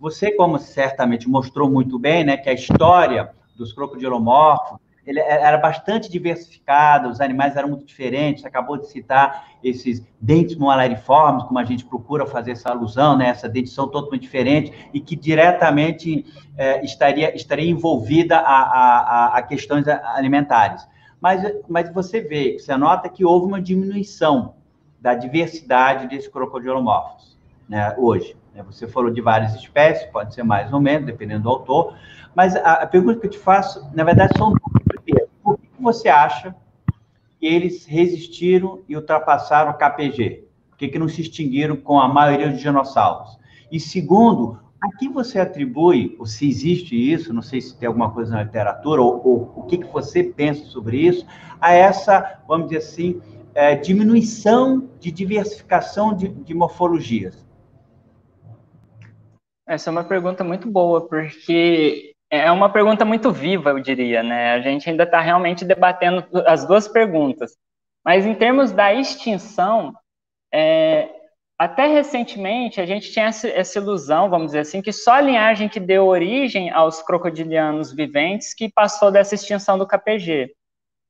Você, como certamente mostrou muito bem, né, que a história dos crocodilomorfos ele é, era bastante diversificada, os animais eram muito diferentes. Você acabou de citar esses dentes molariformes, como a gente procura fazer essa alusão, né? Essa dentição totalmente diferente e que diretamente é, estaria, estaria envolvida a, a, a questões alimentares. Mas, mas você vê, você nota que houve uma diminuição da diversidade desses crocodilomorfos né, hoje. Né? Você falou de várias espécies, pode ser mais ou menos, dependendo do autor, mas a, a pergunta que eu te faço, na verdade, são duas. Primeiro, por que você acha que eles resistiram e ultrapassaram o KPG? Por que, que não se extinguiram com a maioria dos dinossauros? E segundo, a que você atribui, ou se existe isso, não sei se tem alguma coisa na literatura, ou, ou o que, que você pensa sobre isso, a essa, vamos dizer assim, é, diminuição de diversificação de, de morfologias? Essa é uma pergunta muito boa, porque é uma pergunta muito viva, eu diria, né? A gente ainda está realmente debatendo as duas perguntas. Mas em termos da extinção, é, até recentemente a gente tinha essa, ilusão, vamos dizer assim, que só a linhagem que deu origem aos crocodilianos viventes que passou dessa extinção do KPG.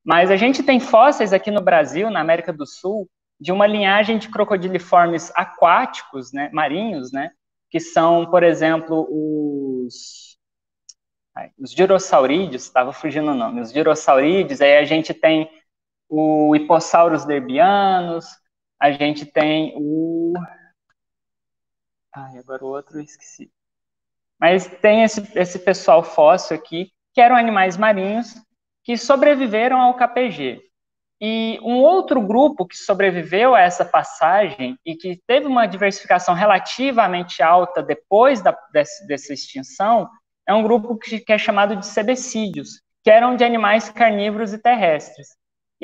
Mas a gente tem fósseis aqui no Brasil, na América do Sul, de uma linhagem de crocodiliformes aquáticos, né, marinhos, né, que são, por exemplo, os, os dirossaurídeos, estava fugindo o nome, os dirossaurídeos, aí a gente tem o Hipossaurus derbianos, a gente tem o... Ai, agora o outro eu esqueci. Mas tem esse, esse pessoal fóssil aqui, que eram animais marinhos, que sobreviveram ao KPG. E um outro grupo que sobreviveu a essa passagem e que teve uma diversificação relativamente alta depois da, desse, dessa extinção é um grupo que, que é chamado de sebecídeos, que eram de animais carnívoros e terrestres.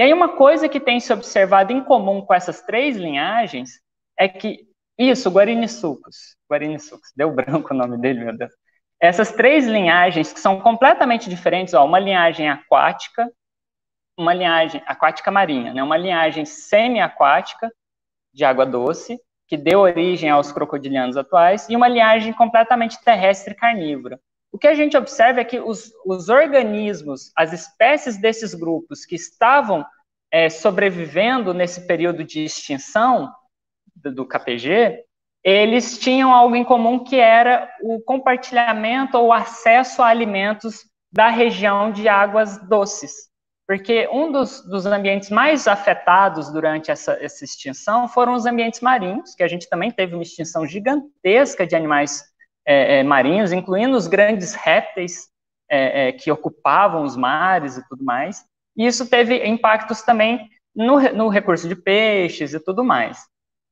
E aí uma coisa que tem se observado em comum com essas três linhagens é que isso, Guariniçucos, Guariniçucos, deu branco o nome dele, meu Deus. Essas três linhagens que são completamente diferentes, ó, uma linhagem aquática, uma linhagem aquática marinha, né, uma linhagem semi-aquática de água doce, que deu origem aos crocodilianos atuais, e uma linhagem completamente terrestre carnívora. O que a gente observa é que os, os organismos, as espécies desses grupos que estavam é, sobrevivendo nesse período de extinção do, do KPG, eles tinham algo em comum que era o compartilhamento ou acesso a alimentos da região de águas doces. Porque um dos, dos ambientes mais afetados durante essa, essa, extinção foram os ambientes marinhos, que a gente também teve uma extinção gigantesca de animais é, é, marinhos, incluindo os grandes répteis é, é que ocupavam os mares e tudo mais. E isso teve impactos também no, no recurso de peixes e tudo mais.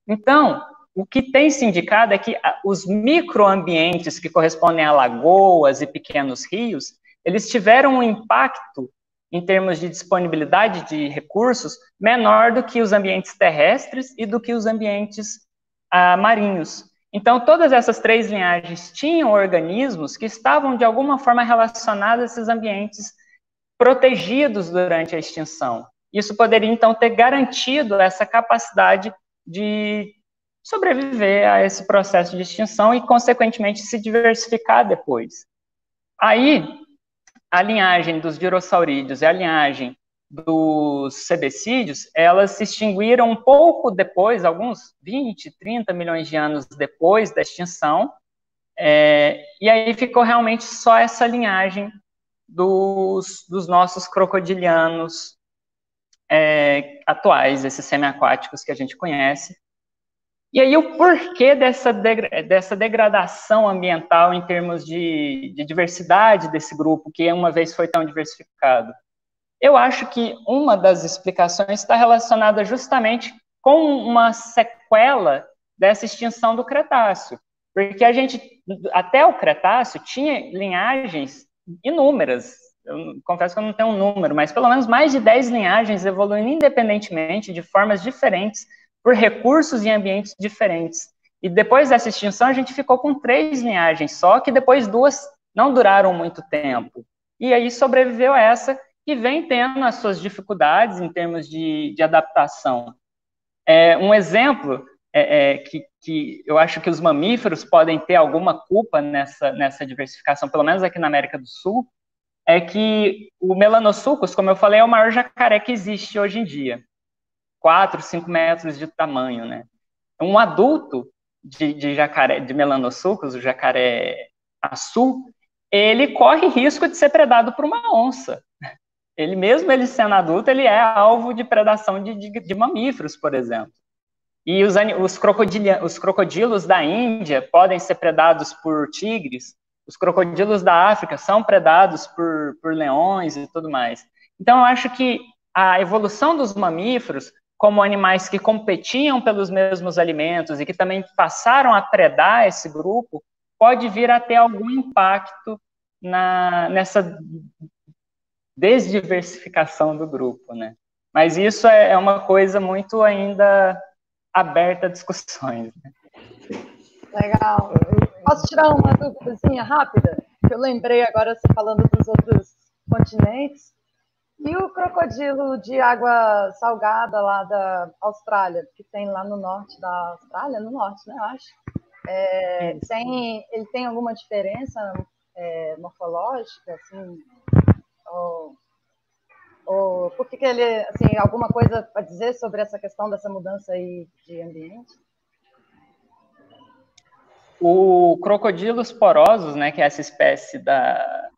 Então, o que tem se indicado é que os microambientes que correspondem a lagoas e pequenos rios, eles tiveram um impacto em termos de disponibilidade de recursos, menor do que os ambientes terrestres e do que os ambientes ah, marinhos. Então, todas essas três linhagens tinham organismos que estavam, de alguma forma, relacionados a esses ambientes protegidos durante a extinção. Isso poderia, então, ter garantido essa capacidade de sobreviver a esse processo de extinção e, consequentemente, se diversificar depois. Aí, a linhagem dos dirossaurídeos e a linhagem dos sebecídeos, elas se extinguiram um pouco depois, alguns 20, 30 milhões de anos depois da extinção, é, e aí ficou realmente só essa linhagem dos, dos nossos crocodilianos é, atuais, esses semiaquáticos que a gente conhece, e aí, o porquê dessa, degra dessa degradação ambiental em termos de, de, diversidade desse grupo, que uma vez foi tão diversificado? Eu acho que uma das explicações está relacionada justamente com uma sequela dessa extinção do Cretáceo. Porque a gente, até o Cretáceo, tinha linhagens inúmeras. Eu confesso que eu não tenho um número, mas pelo menos mais de 10 linhagens evoluindo independentemente, de formas diferentes, por recursos e ambientes diferentes. E depois dessa extinção, a gente ficou com três linhagens só, que depois duas não duraram muito tempo. E aí sobreviveu essa, que vem tendo as suas dificuldades em termos de, de adaptação. É, um exemplo é, é, que, que eu acho que os mamíferos podem ter alguma culpa nessa, nessa diversificação, pelo menos aqui na América do Sul, é que o melanosucos, como eu falei, é o maior jacaré que existe hoje em dia. 4, 5 metros de tamanho, né? Um adulto de, de jacaré, de melanosucos, o jacaré açu, ele corre risco de ser predado por uma onça. Ele mesmo ele sendo adulto, ele é alvo de predação de, de, de mamíferos, por exemplo. E os, os, os crocodilos da Índia podem ser predados por tigres, os crocodilos da África são predados por, por leões e tudo mais. Então, eu acho que a evolução dos mamíferos como animais que competiam pelos mesmos alimentos e que também passaram a predar esse grupo, pode vir a ter algum impacto na, nessa desdiversificação do grupo, né? Mas isso é, é uma coisa muito ainda aberta a discussões. Né? Legal. Posso tirar uma dúvidazinha rápida? Eu lembrei agora, você falando dos outros continentes. E o crocodilo de água salgada lá da Austrália, que tem lá no norte da Austrália, no norte, né, eu acho. É, tem, ele tem alguma diferença é, morfológica, assim? Ou, ou por que, que ele, assim, alguma coisa para dizer sobre essa questão dessa mudança aí de ambiente? O crocodilos porosos, né, que é essa espécie da,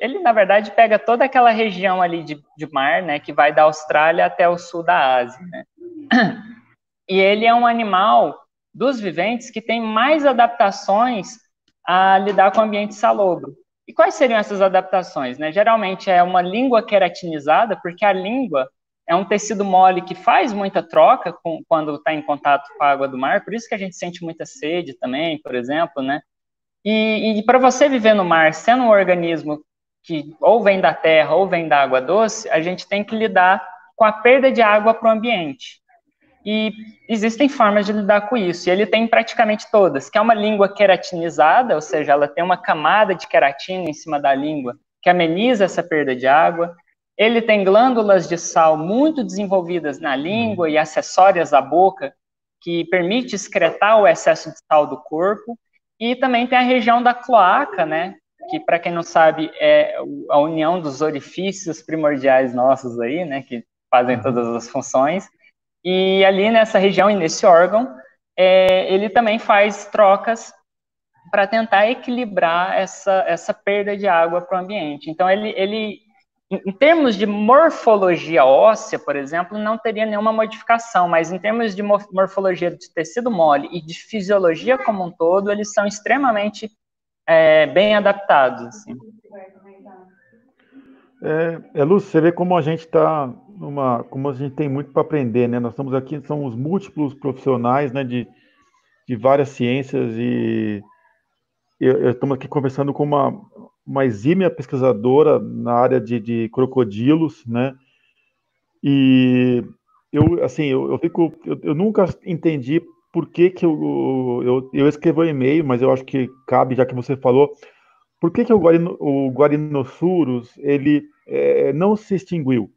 ele na verdade pega toda aquela região ali de, de, mar, né, que vai da Austrália até o sul da Ásia, né? E ele é um animal dos viventes que tem mais adaptações a lidar com o ambiente salobro. E quais seriam essas adaptações, né? Geralmente é uma língua queratinizada, porque a língua é um tecido mole que faz muita troca com, quando está em contato com a água do mar, por isso que a gente sente muita sede também, por exemplo, né? E, e para você viver no mar sendo um organismo que ou vem da terra ou vem da água doce, a gente tem que lidar com a perda de água para o ambiente. E existem formas de lidar com isso, e ele tem praticamente todas, que é uma língua queratinizada, ou seja, ela tem uma camada de queratina em cima da língua, que ameniza essa perda de água. Ele tem glândulas de sal muito desenvolvidas na língua e acessórias à boca, que permite excretar o excesso de sal do corpo. E também tem a região da cloaca, né, que para quem não sabe é a união dos orifícios primordiais nossos aí, né, que fazem uhum. todas as funções. E ali nessa região e nesse órgão, é, ele também faz trocas para tentar equilibrar essa, essa perda de água para o ambiente. Então ele, ele em termos de morfologia óssea, por exemplo, não teria nenhuma modificação, mas em termos de morfologia de tecido mole e de fisiologia como um todo, eles são extremamente é, bem adaptados. Assim. É, é, Lúcio, você vê como a gente está como a gente tem muito para aprender, né? Nós estamos aqui, somos múltiplos profissionais, né, de, de várias ciências e eu, eu estamos aqui conversando com uma, uma exímia pesquisadora na área de, de crocodilos, né? E eu, assim, eu, eu fico, eu, eu nunca entendi por que, que eu, eu, eu escrevo um e-mail, mas eu acho que cabe, já que você falou, por que, que o, Guarino, o Guarinosaurus ele é, não se extinguiu?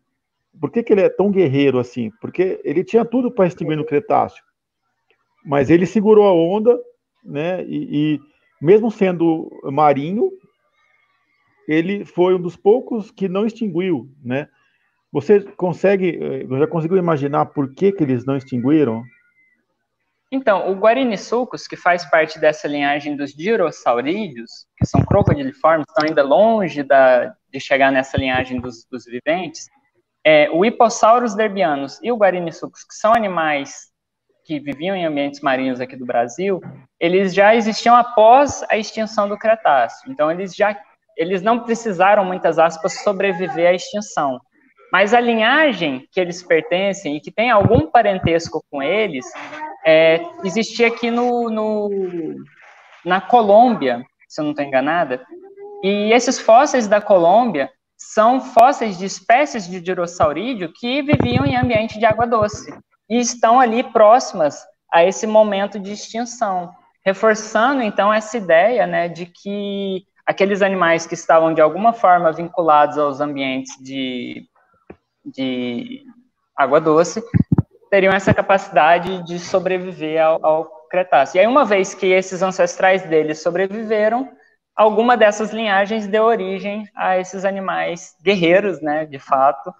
Por que, que ele é tão guerreiro assim? Porque ele tinha tudo para extinguir no Cretáceo, mas ele segurou a onda, né? E, e mesmo sendo marinho, ele foi um dos poucos que não extinguiu, né? Você consegue, eh, já conseguiu imaginar por que, que eles não extinguiram? Então, o Guarinisulcus, que faz parte dessa linhagem dos dirossaurídeos, que são crocodiliformes, estão ainda longe da, de chegar nessa linhagem dos, dos viventes, é, o Hipposaurus derbianus e o Guarinisulcus, que são animais que viviam em ambientes marinhos aqui do Brasil, eles já existiam após a extinção do Cretáceo. Então, eles já eles não precisaram, muitas aspas, sobreviver à extinção. Mas a linhagem que eles pertencem e que tem algum parentesco com eles é, existia aqui no, no, na Colômbia, se eu não estou enganada, e esses fósseis da Colômbia são fósseis de espécies de dirossaurídeo que viviam em ambiente de água doce e estão ali próximas a esse momento de extinção, reforçando então essa ideia né, de que aqueles animais que estavam de alguma forma vinculados aos ambientes de, de água doce teriam essa capacidade de sobreviver ao, ao Cretáceo. E aí, uma vez que esses ancestrais deles sobreviveram, alguma dessas linhagens deu origem a esses animais guerreiros, né, de fato,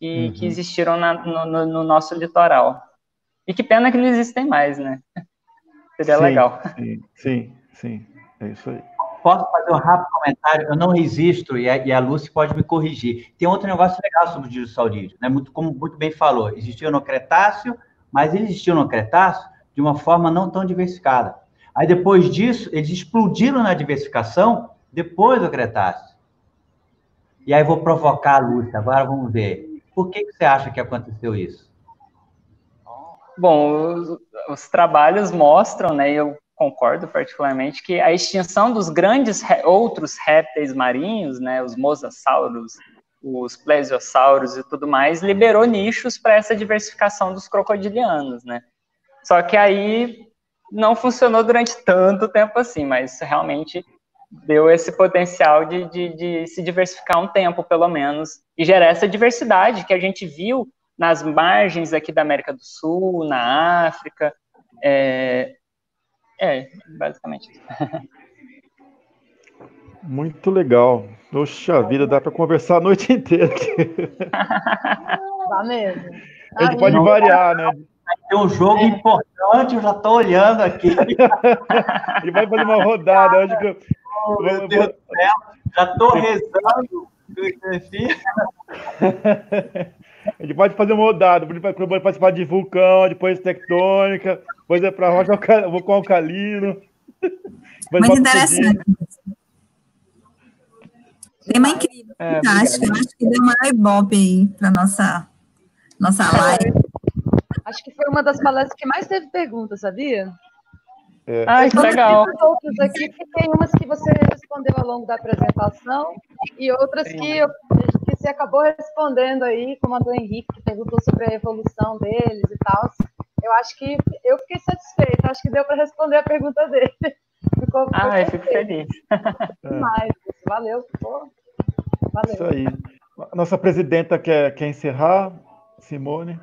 e uhum. que existiram na, no, no, nosso litoral. E que pena que não existem mais, né? [LAUGHS] Seria sim, legal. Sim, sim, sim, é isso aí. Posso fazer um rápido comentário? Eu não resisto, e a, e a Lucy pode me corrigir. Tem outro negócio legal sobre o dinossauro, né? Muito, como muito bem falou, existiu no Cretáceo, mas ele existiu no Cretáceo de uma forma não tão diversificada. Aí, depois disso, eles explodiram na diversificação depois do Cretáceo. E aí, vou provocar a Lúcia, agora vamos ver. Por que, que você acha que aconteceu isso? bom, os, os trabalhos mostram, né, eu concordo particularmente, que a extinção dos grandes outros répteis marinhos, né, os mosassauros, os plesiosauros e tudo mais, liberou nichos para essa diversificação dos crocodilianos, né? Só que aí não funcionou durante tanto tempo assim, mas realmente deu esse potencial de, de, de, se diversificar um tempo, pelo menos, e gerar essa diversidade que a gente viu nas margens aqui da América do Sul, na África. É, é basicamente isso. [LAUGHS] Muito legal. Poxa vida, dá para conversar a noite [LAUGHS] inteira aqui. Dá mesmo. A gente pode variar, né? Tem um jogo importante, eu já estou olhando aqui. Ele [LAUGHS] vai fazer uma rodada. Acho que eu... oh, meu Deus do céu, já estou rezando. [LAUGHS] A gente pode fazer uma rodada, pode participar de vulcão, depois tectônica, depois é para rocha vulcão alcalino. [LAUGHS] Muito interessante. Tema incrível. É, acho, acho que deu uma ibope aí para nossa nossa live. Acho que foi uma das palestras que mais teve perguntas, sabia? É. Ai, que legal. Outros aqui, que tem umas que você respondeu ao longo da apresentação e outras que, que você acabou respondendo aí, como a do Henrique, que perguntou sobre a evolução deles e tal. Eu acho que eu fiquei satisfeita, acho que deu para responder a pergunta dele. [LAUGHS] Ficou, ah, eu fico feliz. [LAUGHS] Demais, valeu. Pô. Valeu. Isso aí. Nossa presidenta quer, quer encerrar, Simone?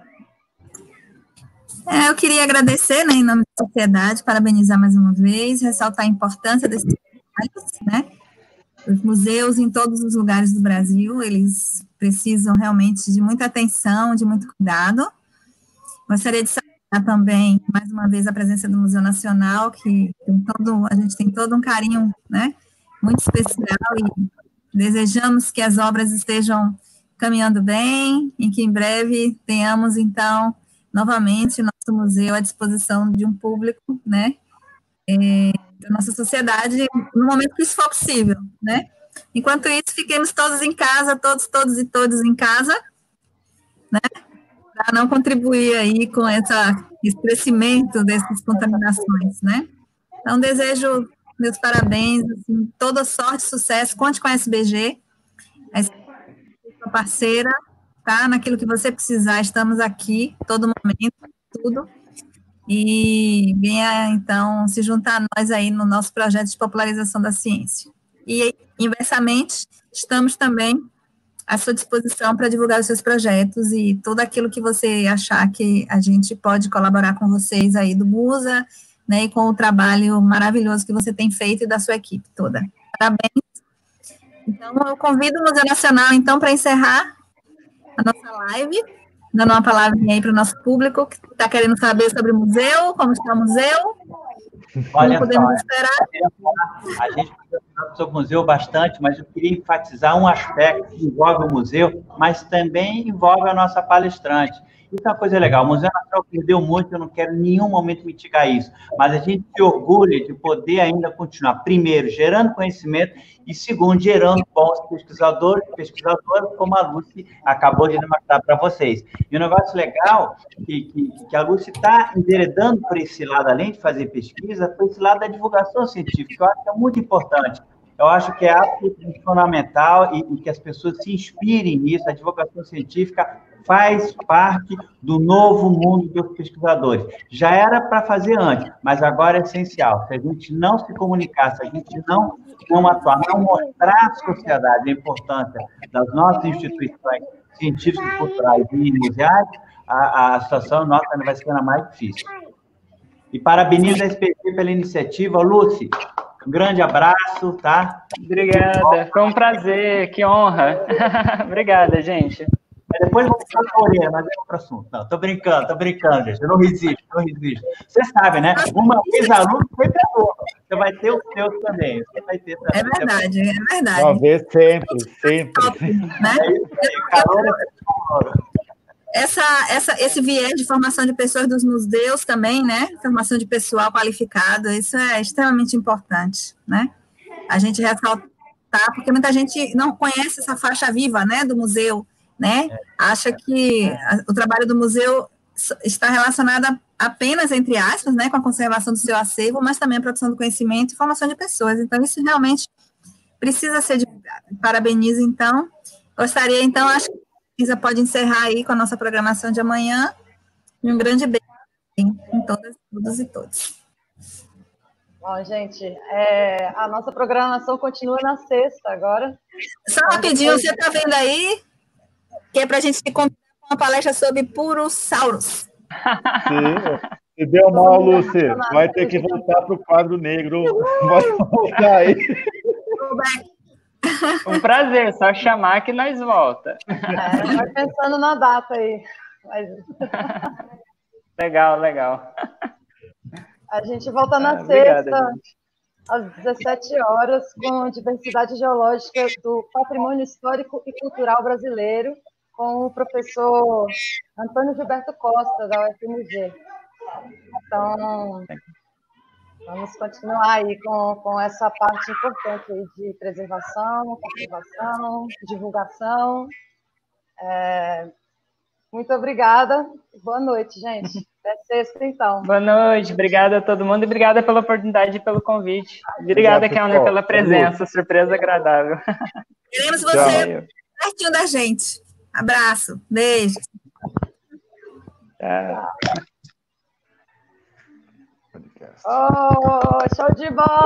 É, eu queria agradecer, né, em nome da sociedade, parabenizar mais uma vez, ressaltar a importância desses trabalhos, né? Os museus em todos os lugares do Brasil, eles precisam realmente de muita atenção, de muito cuidado. Gostaria de saudar também, mais uma vez, a presença do Museu Nacional, que todo, a gente tem todo um carinho, né, muito especial e desejamos que as obras estejam caminhando bem e que em breve tenhamos, então, novamente nosso museu à disposição de um público, né, é, da nossa sociedade, no momento que isso for possível, né. Enquanto isso, fiquemos todos em casa, todos, todos e todos em casa, né, para não contribuir aí com essa, esse crescimento dessas contaminações, né. Então, desejo meus parabéns, assim, toda sorte, sucesso, conte com a SBG, a parceira, tá? Naquilo que você precisar, estamos aqui, todo momento, tudo. E venha, então, se juntar a nós aí no nosso projeto de popularização da ciência. E, inversamente, estamos também à sua disposição para divulgar os seus projetos e tudo aquilo que você achar que a gente pode colaborar com vocês aí do Busa, né, e com o trabalho maravilhoso que você tem feito e da sua equipe toda. Parabéns. Então, eu convido o Museu Nacional, então, para encerrar a nossa live, dando uma palavrinha aí para o nosso público que está querendo saber sobre o museu, como está o museu. Olha como podemos só, esperar. A gente falar sobre o museu bastante, mas eu queria enfatizar um aspecto que envolve o museu, mas também envolve a nossa palestrante. Isso é uma coisa legal. O Museu Nacional perdeu muito, eu não quero em nenhum momento mitigar isso. Mas a gente se orgulha de poder ainda continuar, primeiro, gerando conhecimento e, segundo, gerando bons pesquisadores e pesquisadoras, como a Lucy acabou de demonstrar para vocês. E um negócio legal que, que, que a Lucy está enveredando por esse lado, além de fazer pesquisa, por esse lado da divulgação científica. Eu acho que é muito importante. Eu acho que é absolutamente fundamental e, e que as pessoas se inspirem nisso. A divulgação científica faz parte do novo mundo dos pesquisadores. Já era para fazer antes, mas agora é essencial. Se a gente não se comunicar, se a gente não, não atuar, não mostrar à sociedade a importância das nossas instituições científicas, culturais e museais, a, a situação nossa vai ficando mais difícil. E parabenizo a SPC pela iniciativa. Lúcia, um grande abraço, tá? Obrigada, foi um prazer, que honra. [LAUGHS] Obrigada, gente. Depois vou ficar na orelha, mas é outro assunto. Não, tô brincando, tô brincando, gente. Eu não resisto, não resisto. Você sabe, né? Uma vez aluno, sempre aluno. Você vai ter o seu também. Você vai ter também. É verdade, é verdade. Uma vez sempre, sempre. Né? É isso aí, essa, essa, esse viés de formação de pessoas dos museus também, né? Formação de pessoal qualificado, isso é extremamente importante, né? A gente ressaltar, porque muita gente não conhece essa faixa viva, né, do museu, né? Acha que o trabalho do museu está relacionada apenas, entre aspas, né, com a conservação do seu acervo, mas também a produção do conhecimento e formação de pessoas. Então, isso realmente precisa ser divulgado. Parabenizo, então. Gostaria, então, acho que a Isa pode encerrar aí com a nossa programação de amanhã. E um grande beijo em todas, todos e todos. Bom, gente, é, a nossa programação continua na sexta agora. Só rapidinho, você está vendo aí? Que é para a gente se contar com uma palestra sobre purossauros. Sim. Se deu mal, Lúcia, vai ter que voltar para o quadro negro. Vai voltar aí. Um prazer, só chamar que nós volta. É, vai pensando na data aí. Mas... Legal, legal. A gente volta na ah, sexta, às 17 horas, com diversidade geológica do patrimônio histórico e cultural brasileiro, com o professor Antônio Gilberto Costa, da UFMG. Então, vamos continuar aí com, com essa parte importante de preservação, conservação, divulgação. É, muito obrigada. Boa noite, gente. Até sexta, então. Boa noite. Obrigada a todo mundo e obrigada pela oportunidade e pelo convite. Obrigada, Kelner, pela presença. Surpresa agradável. Queremos você pertinho da gente. Abraço. Beijo. Tchau. Oh, show de bola!